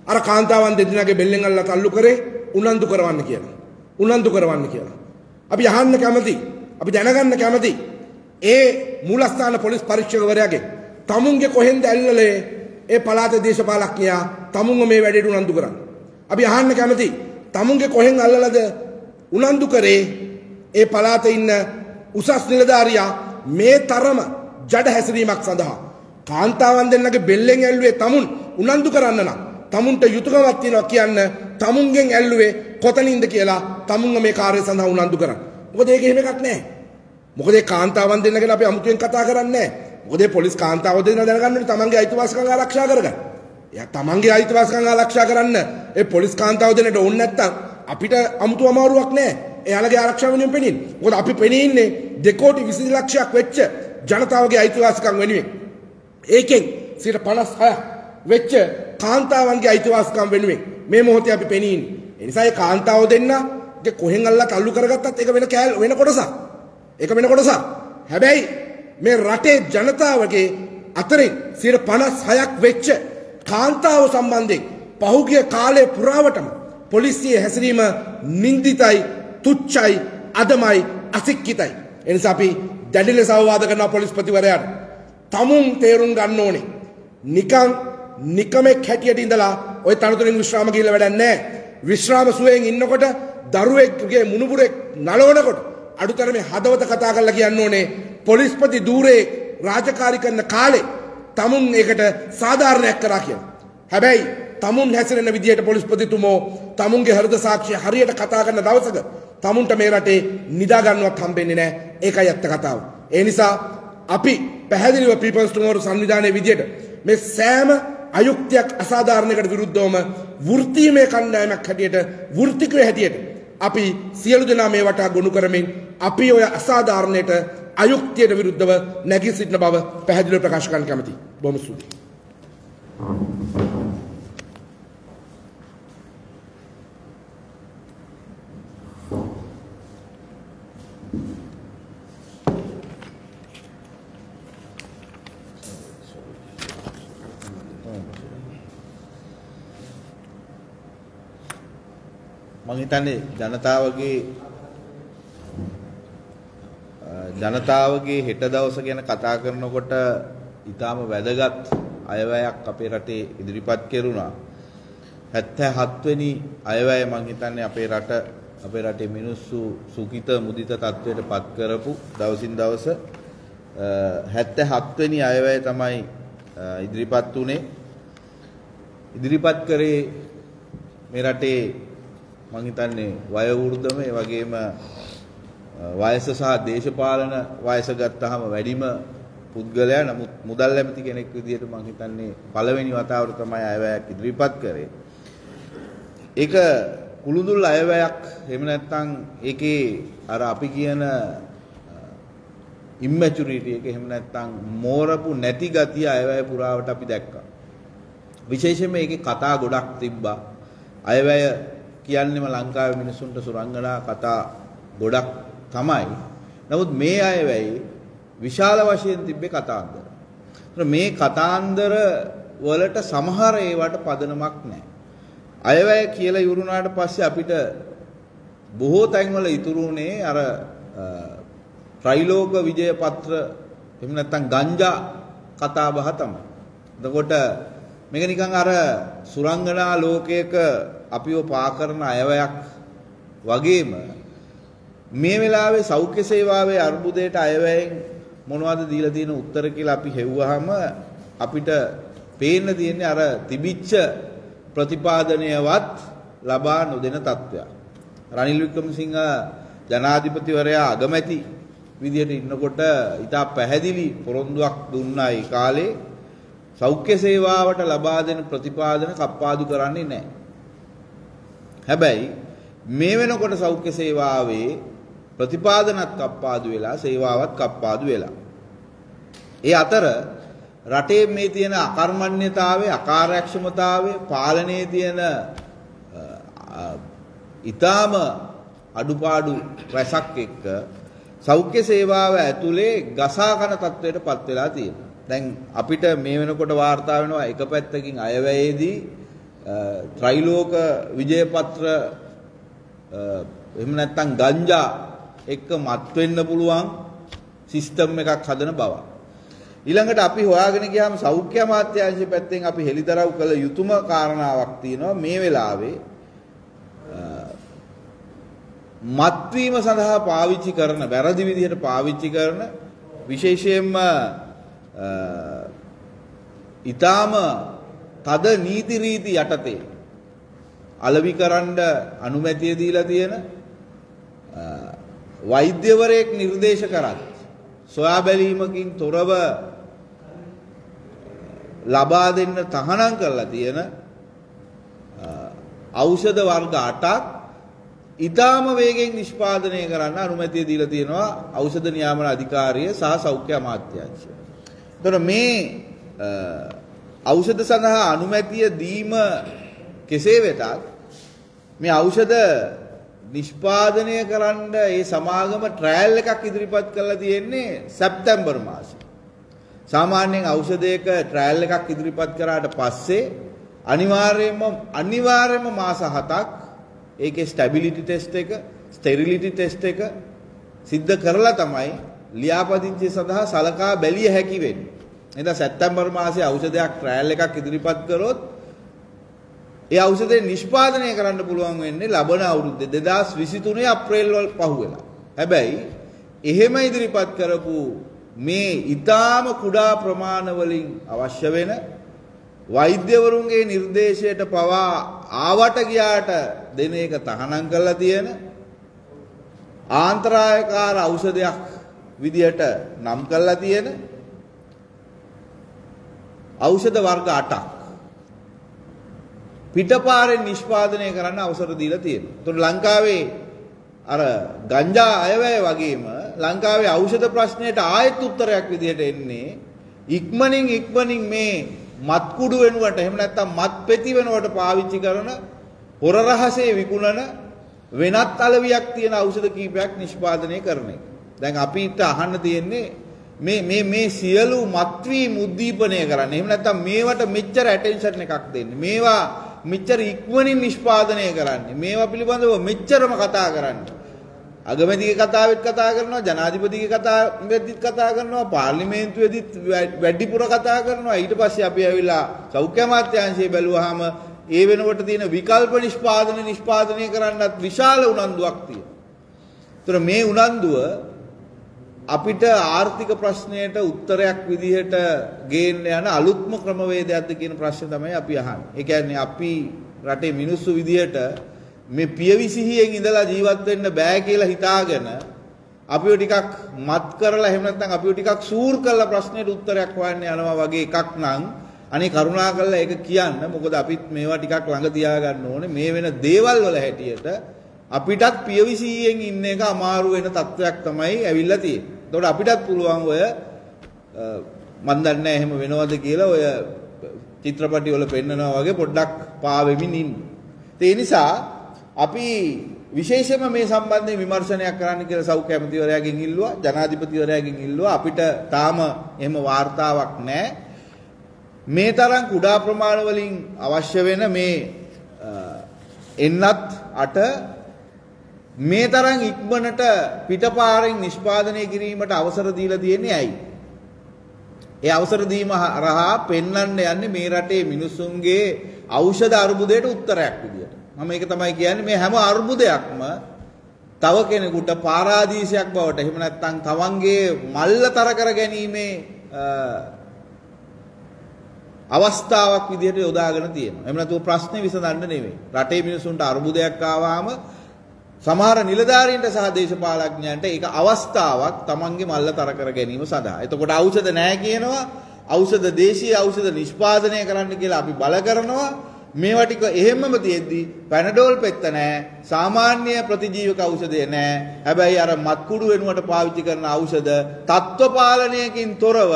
අර කාන්තාවන් දෙදෙනාගේ බෙල්ලෙන් අල්ලලා තල්ලු කරේ උනන්දු කරවන්න කියලා. උනන්දු කරවන්න කියලා. අපි අහන්න කැමති. අපි දැනගන්න කැමති. ඒ මූලස්ථාන පොලිස් පරීක්ෂකවරයාගේ තමුන්ගේ කොහෙන්ද ඇල්ලලේ ඒ පළාතේ දේශපාලඥයා තමුන්ව මේ වැඩේට උනන්දු කරන්න. අපි අහන්න කැමති. තමුන්ගේ කොහෙන් අල්ලලාද උනන්දු කරේ ඒ පළාතේ ඉන්න උසස් නිලධාරියා මේ තරම ජඩ හැසිරීමක් සඳහා කාන්තාවන් දෙන්නගේ බෙල්ලෙන් ඇල්ලුවේ තමුන් උනන්දු කරන්න නම් තමුන්ට යුතුයකමක් තියෙනවා කියන්න තමුන්ගෙන් ඇල්ලුවේ කොතනින්ද කියලා තමුන්ව මේ කාර්යය සඳහා උනන්දු කරන්න. මොකද ඒක එහෙම එකක් නැහැ. මොකද ඒ කාන්තාවන් දෙන්න ගැන අපි අමුතුවෙන් කතා කරන්නේ නැහැ. මොකද ඒ පොලිස් කාන්තාව දෙන්න දැනගන්න ඕනේ තමන්ගේ අයිතිවාසිකම් ආරක්ෂා කරගන්න. එයා තමන්ගේ අයිතිවාසිකම් ආරක්ෂා කරන්න ඒ පොලිස් කාන්තාව දෙන්නට ඕනේ නැත්තම් අපිට අමුතු අමාරුවක් නැහැ. එයාලගේ ආරක්ෂාව වෙනුවෙන් පෙනීන්නේ. මොකද අපි පෙනීන්නේ දෙකෝටි 20 ලක්ෂයක් වෙච්ච ජනතාවගේ අයිතිවාසිකම් වෙනුවෙන්. ඒකෙන් 56 වෙච්ච කාන්තාවන්ගේ අයිතිවාසිකම් වෙනුවෙන් මේ මොහොතේ අපි පෙනීන්නේ. ඒ නිසා ඒ කාන්තාව දෙන්නගේ කොහෙන් අල්ලා තල්ලු කරගත්තත් ඒක වෙන කෑල් වෙන කොටසක්. ඒක වෙන කොටසක්. හැබැයි මේ රටේ ජනතාවගේ අතරින් 56ක් වෙච්ච කාන්තාව සම්බන්ධයෙන් පහුගිය කාලය පුරාවටම පොලිසියේ හැසිරීම නින්දිතයි තුච්චයි අදමයි අසික්කිතයි. එනිසා අපි දැඩි ලෙස අවවාද කරනවා පොලිස්පතිවරයාට. තමුන් තේරුම් ගන්න ඕනේ. නිකන් නිකමෙක් හැටියට ඉඳලා ওই තනතුරින් විශ්‍රාම ගිහිල්ලා වැඩක් නැහැ. විශ්‍රාම සුවයෙන් ඉන්නකොට දරුවෙක්ගේ මුණුබුරෙක් නලවනකොට අඩුතරමේ හදවත කතා කරලා කියන්න ඕනේ පොලිස්පති දූරේ රාජකාරී කරන කාලේ තමුන් ඒකට සාධාරණයක් කරා කියලා. හැබැයි තමුන් හැසිරෙන විදිහට පොලිස්පතිතුමෝ තමුන්ගේ හෘද සාක්ෂිය හරියට කතා කරන දවසක තමුන්ට මේ රටේ නිදා ගන්නවත් හම්බෙන්නේ නැහැ. ඒකයි ඇත්ත කතාව. ඒ නිසා අපි පැහැදිලිව පීපල්ස් ටුමෝරෝ සංවිධානයේ විදිහට මේ සෑම අයුක්තියක් අසාධාරණයකට විරුද්ධවම වෘත්තීමය කණ්ඩායමක් හැටියට වෘත්තිකය හැටියට අපි සියලු දෙනා මේ වටා ගොනු කරමින් අපි ඔය අසාධාරණයට අයුක්තියට විරුද්ධව නැගී සිටින බව පැහැදිලිව ප්‍රකාශ කරන්න කැමතියි. බොහොම ස්තුතියි. මං හිතන්නේ ජනතාවගේ අ, ජනතාවගේ හෙට දවස ගැන කතා කරනකොට ඊටාම වැදගත් අයවැයක් අපේ රටේ ඉදිරිපත් කෙරුණා. 77 වෙනි අයවැය මං හිතන්නේ අපේ රට අපේ රටේ මිනිස්සු සුඛිත මුදිත තත්වයට පත් කරපු දවසින් දවස අ, 77 වෙනි අයවැය තමයි අ, ඉදිරිපත් වුණේ. ඉදිරිපත් කරේ මේ රටේ මං හිතන්නේ වය වෘද්ධම ඒ වගේම අ, වයස සහ දේශපාලන වයස ගත්තාම වැඩිම පුද්ගලයා නමුත් මුදල් ඇමති කෙනෙක් විදිහට මං හිතන්නේ පළවෙනි වතාවට තමයි අයවැයක් ඉදිරිපත් කරේ. ඒක කුළුඳුල් අයවැයක් එහෙම නැත්නම් ඒකේ අර අපි කියන ඉම්මැචුරිටි එක එහෙම නැත්නම් මෝරපු නැති ගතිය අයවැය පුරාවට අපි දැක්කා. විශේෂයෙන්ම ඒකේ කතා ගොඩක් තිබ්බා. අයවැය කියන්නේම ලංකාවේ මිනිසුන්ට සුරංගනා කතා ගොඩක් තමයි. නමුත් මේ අයවැයි විශාල වශයෙන් තිබ්බේ කතාන්දර. ඒතර මේ කතාන්දර වලට සමහර ඒවට පදනමක් නැහැ. අයවැය කියලා ඉවරුනාට පස්සේ අපිට බොහෝ තැන්වල ඉතුරු වුණේ අර ත්‍රිලෝක විජය පත්‍ර එහෙම නැත්නම් ගංජා කතා බහ තමයි. එතකොට මේක නිකන් අර සුරංගනා ලෝකයක අපිව පා කරන අයවැයක් වගේම මේ වෙලාවේ සෞඛ්‍ය සේවාවේ අර්බුදයට අයවැයෙන් මොනවද දීලා තියෙන උත්තර කියලා අපි හෙව්වහම අපිට පේන්න තියෙන්නේ අර තිබිච්ච ප්‍රතිපාදනයවත් ලබා නොදෙන තත්ත්වයක්. රනිල් වික්‍රමසිංහ ජනාධිපතිවරයා අගමැති විදියට ඉන්නකොට ඉතා පැහැදිලි පොරොන්දුවක් දුන්නා ඒ කාලේ සෞඛ්‍ය සේවාවට ලබා දෙන ප්‍රතිපාදන කප්පාදු කරන්නේ නැහැ. හැබැයි මේ වෙනකොට සෞඛ්‍ය සේවාවේ ප්‍රතිපාදනත් කප්පාදු වෙලා සේවාවත් කප්පාදු වෙලා. ඒ අතර රටේ මේ තියෙන අකර්මණ්‍යතාවය, අකාර්යක්ෂමතාවය, පාලනයේ තියෙන ඊටාම අඩුපාඩු රැසක් එක්ක සෞඛ්‍ය සේවාව ඇතුලේ ගසා කන තත්වයට පත් වෙලා තියෙනවා. දැන් අපිට මේ වෙනකොට වාර්තා වෙනවා එක පැත්තකින් අයවැයේදී ත්‍රිලෝක විජයපත්‍ර එහෙම නැත්නම් ගංජා එක්ක මත් වෙන්න පුළුවන් සිස්ටම් එකක් හදන බව. ඊළඟට අපි හොයාගෙන ගියාම සෞඛ්‍ය අමාත්‍යාංශය පැත්තෙන් අපි හෙළිදරව් කළ යුතුම කාරණාවක් තියෙනවා මේ වෙලාවේ මත්වීම සඳහා පාවිච්චි කරන වැරදි විදිහට පාවිච්චි කරන විශේෂයෙන්ම ඊටාම තද නීති රීති යටතේ අලවි කරන්න අනුමැතිය දීලා තියෙන වෛද්‍යවරයෙක් නිර්දේශ කරත් සොයා බැලීමකින් තොරව ලබා දෙන්න තහනම් කරලා තියෙන ඖෂධ වර්ග 8ක් ඊටාම වේගෙන් නිෂ්පාදනය කරන්න අනුමැතිය දීලා තියෙනවා ඖෂධ නියාමන අධිකාරිය සහ සෞඛ්‍ය අමාත්‍යාංශය. එතකොට මේ ඖෂධ සඳහා අනුමැතිය දීම කෙසේ වෙතත් මේ ඖෂධ නිෂ්පාදනය කරන්න ඒ සමාගම ට්‍රයල් එකක් ඉදිරිපත් කරලා තියෙන්නේ සැප්තැම්බර් මාසේ. සාමාන්‍යයෙන් ඖෂධයක ට්‍රයල් එකක් ඉදිරිපත් කරාට පස්සේ අනිවාර්යයෙන්ම අනිවාර්යයෙන්ම මාස 7ක් ඒකේ ස්ටැබිලිටි ටෙස්ට් එක, ස්ටෙරිලිටි ටෙස්ට් එක සිද්ධ කරලා තමයි ලියාපදිංචිය සඳහා සලකා බැලිය හැකි වෙන්නේ. එහෙනම් සැප්තැම්බර් මාසේ ඖෂධයක් ට්‍රයල් එකක් ඉදිරිපත් කරොත් ඒ ඖෂධය නිෂ්පාදනය කරන්න පුළුවන් වෙන්නේ ලබන අවුරුද්දේ 2023 අප්‍රේල් වල පහුවෙලා. හැබැයි එහෙම ඉදිරිපත් කරපු මේ ඊටාම කුඩා ප්‍රමාණ වලින් අවශ්‍ය වෙන වෛද්‍යවරුන්ගේ නිර්දේශයට පවා ආවට ගියාට දෙන එක තහනම් කරලා තියෙන ආන්තරායකාර ඖෂධයක් විදියට නම් කරලා තියෙන ඖෂධ වර්ග 8ක් පිටපාරෙන් නිෂ්පාදනය කරන්න අවසර දීලා තියෙනවා. ඒතකොට ලංකාවේ අර ගංජා අයවැය වගේම ලංකාවේ ඖෂධ ප්‍රශ්නයට ආයෙත් උත්තරයක් විදිහට එන්නේ ඉක්මනින් ඉක්මනින් මේ මත් කුඩු වෙනුවට එහෙම නැත්නම් මත් පෙති වෙනුවට පාවිච්චි කරන හොර රහසේ විකුණන වෙනත් අලවියක් තියෙන ඖෂධ කීපයක් නිෂ්පාදනය කරන එක. දැන් අපිට අහන්න තියෙන්නේ මේ මේ මේ සියලු මත්වීම් උද්දීපනය කරන්න. එහෙම නැත්නම් මේවට මෙච්චර ඇටෙන්ෂන් එකක් දෙන්නේ. මේවා මෙච්චර ඉක්මනින් නිෂ්පාදනය කරන්නේ. මේවා පිළිබඳව මෙච්චරම කතා කරන්නේ. අගමැතිගේ කතාවෙත් කතා කරනවා ජනාධිපතිගේ කතාවෙදිත් කතා කරනවා පාර්ලිමේන්තුවේදීත් වැඩිපුර කතා කරනවා ඊට පස්සේ අපි ඇවිල්ලා සෞඛ්‍ය අමාත්‍යාංශයේ බැලුවාම ඒ වෙනකොට තියෙන විකල්ප නිෂ්පාදන නිෂ්පාදනය කරන්නත් විශාල උනන්දුවක් තියෙනවා. ඒතර මේ උනන්දුව අපිට ආර්ථික ප්‍රශ්නයට උත්තරයක් විදිහට ගේන්න යන අලුත්ම ක්‍රමවේදයක්ද කියන ප්‍රශ්නේ තමයි අපි අහන්නේ. ඒ කියන්නේ අපි රටේ මිනිස්සු විදිහට මේ පියවිසිහියෙන් ඉඳලා ජීවත් වෙන්න බෑ කියලා හිතාගෙන අපිව ටිකක් මත් කරලා එහෙම නැත්නම් අපිව ටිකක් සූර් කරලා ප්‍රශ්නෙට උත්තරයක් හොයන්න යනවා වගේ එකක් නම් අනේ කරුණා කරලා ඒක කියන්න මොකද අපිත් මේවා ටිකක් ළඟ තියාගන්න ඕනේ මේ වෙන දේවල් වල හැටියට අපිටත් පියවිසිහියෙන් ඉන්න එක අමාරු වෙන තත්වයක් තමයි ඇවිල්ලා තියෙන්නේ. එතකොට අපිටත් පුළුවන් ඔය මන් දන්නේ එහෙම වෙනවද කියලා ඔය චිත්‍රපටි වල පෙන්නනවා වගේ පොඩ්ඩක් පාවෙමින් ඉන්න. ඒ නිසා අපි විශේෂයෙන්ම මේ සම්බන්ධයෙන් විමර්ශනයක් කරන්න කියලා සෞඛ්‍ය ඇමතිවරයාගෙන් ඉල්ලුවා ජනාධිපතිවරයාගෙන් ඉල්ලුවා අපිට තාම එහෙම වාර්තාවක් නැහැ මේ තරම් කුඩා ප්‍රමාණ වලින් අවශ්‍ය වෙන මේ එන්නත් අට මේ තරම් ඉක්මනට පිටපාරෙන් නිෂ්පාදනය කිරීමට අවසර දීලා තියෙන්නේ ඇයි? ඒ අවසර දීම හරහා පෙන්වන්න යන්නේ මේ රටේ මිනිසුන්ගේ ඖෂධ අර්බුදයට උත්තරයක් විදියට. මම ඒක තමයි කියන්නේ මේ හැම අර්බුදයක්ම තව කෙනෙකුට පාරාදීසයක් බවට එහෙම නැත්නම් තවන්ගේ මල්ල තර කර ගැනීමේ අවස්ථාවක් විදිහට යොදාගෙන තියෙනවා. එහෙම නැතුව ප්‍රශ්නේ විසඳන්න නෙමෙයි. රටේ මිනිසුන්ට අර්බුදයක් ආවම සමහර නිලධාරීන්ට සහ දේශපාලඥයන්ට ඒක අවස්ථාවක් Tamange මල්ල තර කර ගැනීම සඳහා. එතකොට ඖෂධ නැහැ කියනවා. ඖෂධ දේශීය ඖෂධ නිෂ්පාදනය කරන්න කියලා අපි බල කරනවා. මේවා ටික එහෙම්මම තියෙද්දි පැනඩෝල් පෙත්ත නැහැ. සාමාන්‍ය ප්‍රතිජීවක ඖෂධය නැහැ. හැබැයි අර මත්කුඩු වෙනුවට පාවිච්චි කරන ඖෂධ තත්ත්ව පාලනයකින් තොරව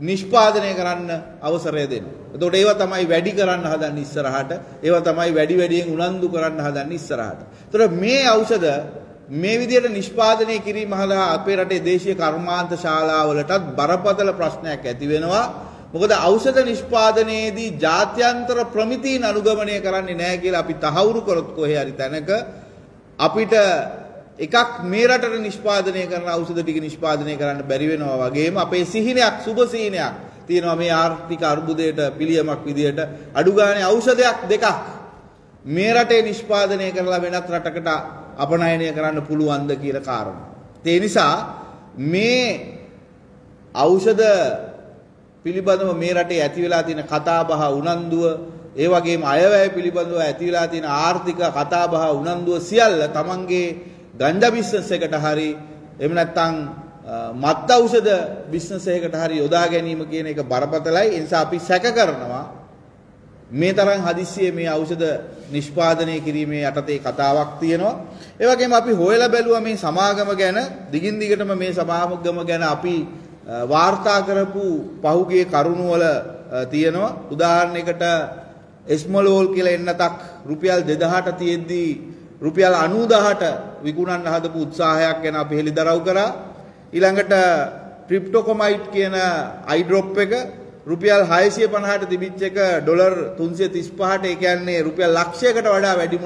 නිෂ්පාදනය කරන්න අවසරය දෙන්න. එතකොට ඒවා තමයි වැඩි කරන්න හදන්නේ ඉස්සරහට. ඒවා තමයි වැඩි වැඩියෙන් උනන්දු කරන්න හදන්නේ ඉස්සරහට. එතකොට මේ ඖෂධ මේ විදිහට නිෂ්පාදනය කිරීම හරහා අපේ රටේ දේශීය කර්මාන්ත ශාලාවලටත් බරපතල ප්‍රශ්නයක් ඇති වෙනවා. මොකද ඖෂධ නිෂ්පාදනයේදී ජාත්‍යන්තර ප්‍රමිතීන් අනුගමනය කරන්නේ නැහැ කියලා අපි තහවුරු කරොත් කොහේ හරි තැනක අපිට එකක් මේ රටට නිෂ්පාදනය කරන ඖෂධ ටික නිෂ්පාදනය කරන්න බැරි වෙනවා වගේම අපේ සිහිනයක් සුබ සිහිනයක් තියෙනවා මේ ආර්ථික අර්බුදයට පිළියමක් විදියට අඩු ගානේ ඖෂධයක් දෙකක් මේ රටේ නිෂ්පාදනය කරලා වෙනත් රටකට අපනයනය කරන්න පුළුවන්ද කියලා කාරණා. ඒ නිසා මේ ඖෂධ පිළිබඳව මේ රටේ ඇති වෙලා තියෙන කතාබහ උනන්දුව ඒ වගේම අයවැය පිළිබඳව ඇති වෙලා තියෙන ආර්ථික කතාබහ උනන්දුව සියල්ල තමන්ගේ ගංජා බිස්නස් එකට හරි එහෙම නැත්නම් මත් ඖෂධ බිස්නස් එකකට හරි යොදා ගැනීම කියන එක බරපතලයි. ඒ නිසා අපි සැක කරනවා මේ තරම් හදිස්සියේ මේ ඖෂධ නිෂ්පාදනය කිරීමේ යටතේ කතාවක් තියෙනවා. ඒ වගේම අපි හොයලා බැලුවා මේ සමාගම ගැන දිගින් දිගටම මේ සමාගම ගැන අපි වාර්තා කරපු පහුගිය කරුණු වල තියෙනවා. උදාහරණයකට එස්මලෝල් කියලා එන්නතක් රුපියල් 2000ට තියෙද්දී රුපියල් 90000ට විකුණන්න හදපු උත්සාහයක් ගැන අපි හෙළිදරව් කරා. ඊළඟට ක්‍රිප්ටෝකොමයිට් කියන අයි ඩ්‍රොප් එක රුපියල් 650ට තිබිච්ච එක ඩොලර් 335ට ඒ කියන්නේ රුපියල් ලක්ෂයකට වඩා වැඩි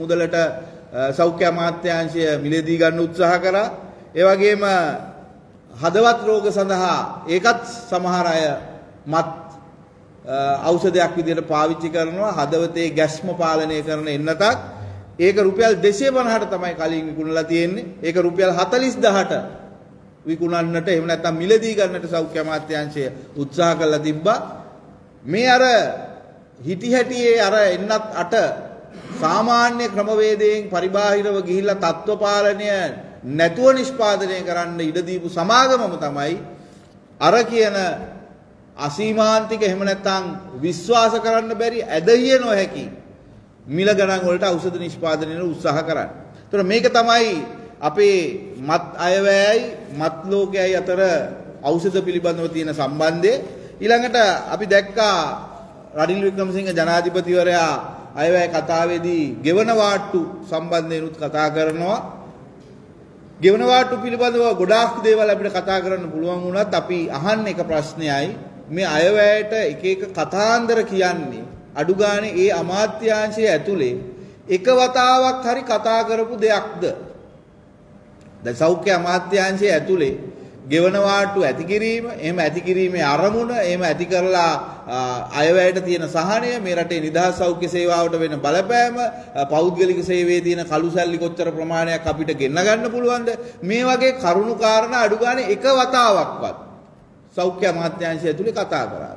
මුදලට සෞඛ්‍ය අමාත්‍යාංශය මිලදී ගන්න උත්සාහ කරා. ඒ වගේම හදවත් රෝග සඳහා ඒකත් සමහර අය මත් ඖෂධයක් විදිහට පාවිච්චි කරනවා හදවතේ ගැස්ම පාලනය කරන එන්නතක් ඒක රුපියල් 250ට තමයි කලින් විකුණලා තියෙන්නේ. ඒක රුපියල් 40000ට විකුණන්නට එහෙම නැත්නම් මිලදී ගන්නට සෞඛ්‍ය අමාත්‍යාංශය උත්සාහ කළා තිබ්බා. මේ අර හිටි හැටියේ අර එන්නත් අට සාමාන්‍ය ක්‍රමවේදයෙන් පරිබාහිරව ගිහිල්ලා තත්ත්ව පාලනය නැතුව නිෂ්පාදනය කරන්න ඉඩ දීපු සමාගමම තමයි අර කියන අසීමාන්තික එහෙම නැත්නම් විශ්වාස කරන්න බැරි ඇදහිය නොහැකි මිල ගණන් වලට ඖෂධ නිෂ්පාදනයට උත්සාහ කරන්නේ. ඒතර මේක තමයි අපේ මත් අයවැයයි මත් ලෝකයයි අතර ඖෂධ පිළිබඳව තියෙන සම්බන්ධය. ඊළඟට අපි දැක්කා රනිල් වික්‍රමසිංහ ජනාධිපතිවරයා අයවැය කතාවේදී ගෙවන වාට්ටු සම්බන්ධයෙන්ුත් කතා කරනවා. ගෙවන වාට්ටු පිළිබඳව ගොඩාක් දේවල් අපිට කතා කරන්න පුළුවන් වුණත් අපි අහන්න එක ප්‍රශ්නයයි මේ අයවැයට එක එක කතාන්දර කියන්නේ අඩු ගානේ ඒ අමාත්‍යාංශය ඇතුලේ එක වතාවක් හරි කතා කරපු දෙයක්ද දැන් සෞඛ්‍ය අමාත්‍යාංශය ඇතුලේ ගෙවන වාට්ටු ඇති කිරීම, එහෙම ඇති කිරීමේ අරමුණ, එහෙම ඇති කරලා අයවැයට තියෙන සහනය, මේ රටේ නිදහස් සෞඛ්‍ය සේවාවට වෙන බලපෑම, පෞද්ගලික සේවයේ තියෙන කළුසල්ලි කොච්චර ප්‍රමාණයක් අපිට ගෙන්න ගන්න පුළුවන්ද? මේ වගේ කරුණු කාරණා අඩු ගානේ එක වතාවක්වත් සෞඛ්‍ය අමාත්‍යාංශය ඇතුලේ කතා කරා.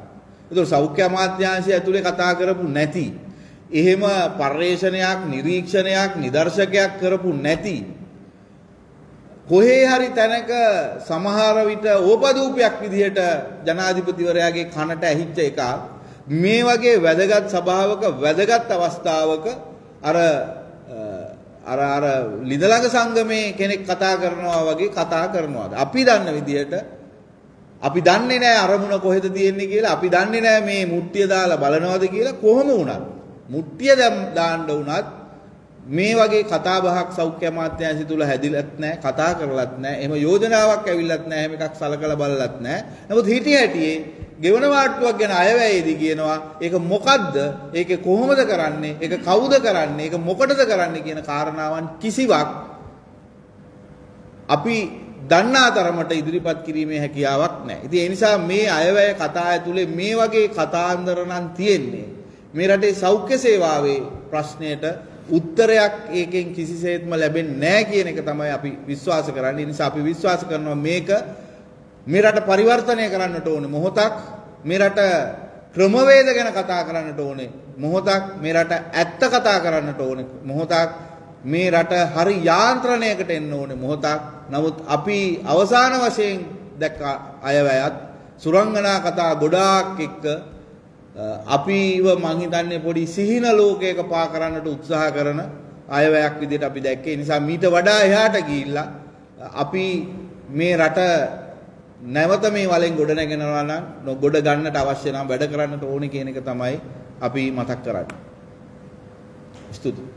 ඒතකොට සෞඛ්‍ය අමාත්‍යාංශය ඇතුලේ කතා කරපු නැති එහෙම පර්යේෂණයක්, නිරීක්ෂණයක්, නිදර්ශකයක් කරපු නැති කොහේ හරි තැනක සමහර විට ඕපදූපයක් විදිහට ජනාධිපතිවරයාගේ කනට ඇහිච්ච එකක් මේ වගේ වැදගත් සභාවක වැදගත් අවස්ථාවක අර අර අර ලිදලඟ සංගමේ කෙනෙක් කතා කරනවා වගේ කතා කරනවාද? අපි දන්න විදිහට අපි දන්නේ නැහැ අරමුණ කොහෙද තියෙන්නේ කියලා අපි දන්නේ නැහැ මේ මුට්ටිය දාලා බලනවද කියලා කොහොම වුණත්. මුට්ටිය දාන්න වුණත් මේ වගේ කතා බහක් සෞඛ්‍ය අමාත්‍යාංශය තුල හැදිලත් නැහැ කතා කරලත් නැහැ එහෙම යෝජනාවක් ඇවිල්ලත් නැහැ එහෙම එකක් සලකලා බලලත් නැහැ නමුත් හිටිය හැටියේ ගෙවන වාට්ටුවක් ගැන අයවැයේදී කියනවා ඒක මොකද්ද? ඒක කොහොමද කරන්නේ? ඒක කවුද කරන්නේ? ඒක මොකටද කරන්නේ? කියන කාරණාවන් කිසිවක් අපි දන්නා තරමට ඉදිරිපත් කිරීමේ හැකියාවක් නැහැ. ඉතින් ඒ නිසා මේ අයවැය කතා ඇතුලේ මේ වගේ කතාන්දර නම් තියෙන්නේ. මේ රටේ සෞඛ්‍ය සේවාවේ ප්‍රශ්නයට උත්තරයක් ඒකෙන් කිසිසේත්ම ලැබෙන්නේ නැහැ කියන එක තමයි අපි විශ්වාස කරන්නේ. ඒ නිසා අපි විශ්වාස කරනවා මේක මේ රට පරිවර්තනය කරන්නට ඕනේ මොහොතක්. මේ රට ක්‍රමවේද ගැන කතා කරන්නට ඕනේ මොහොතක්. මේ රට ඇත්ත කතා කරන්නට ඕනේ මොහොතක්. මේ රට හරි යාන්ත්‍රණයකට එන්න ඕනේ මොහොතක්. නමුත් අපි අවසාන වශයෙන් දැක්ක අයවැයත් සුරංගනා කතා ගොඩාක් එක්ක අපිව මං හිතන්නේ පොඩි සිහින ලෝකයක පා කරන්නට උත්සාහ කරන අයවැයක් විදිහට අපි දැක්කේ. ඒ නිසා මීට වඩා එහාට ගිහිල්ලා අපි මේ රට නැවත මේ වලෙන් ගොඩ නැගෙනවා නම් ගොඩ ගන්නට අවශ්‍ය නම් වැඩ කරන්නට ඕනේ කියන එක තමයි අපි මතක් කරන්නේ. ස්තුතියි.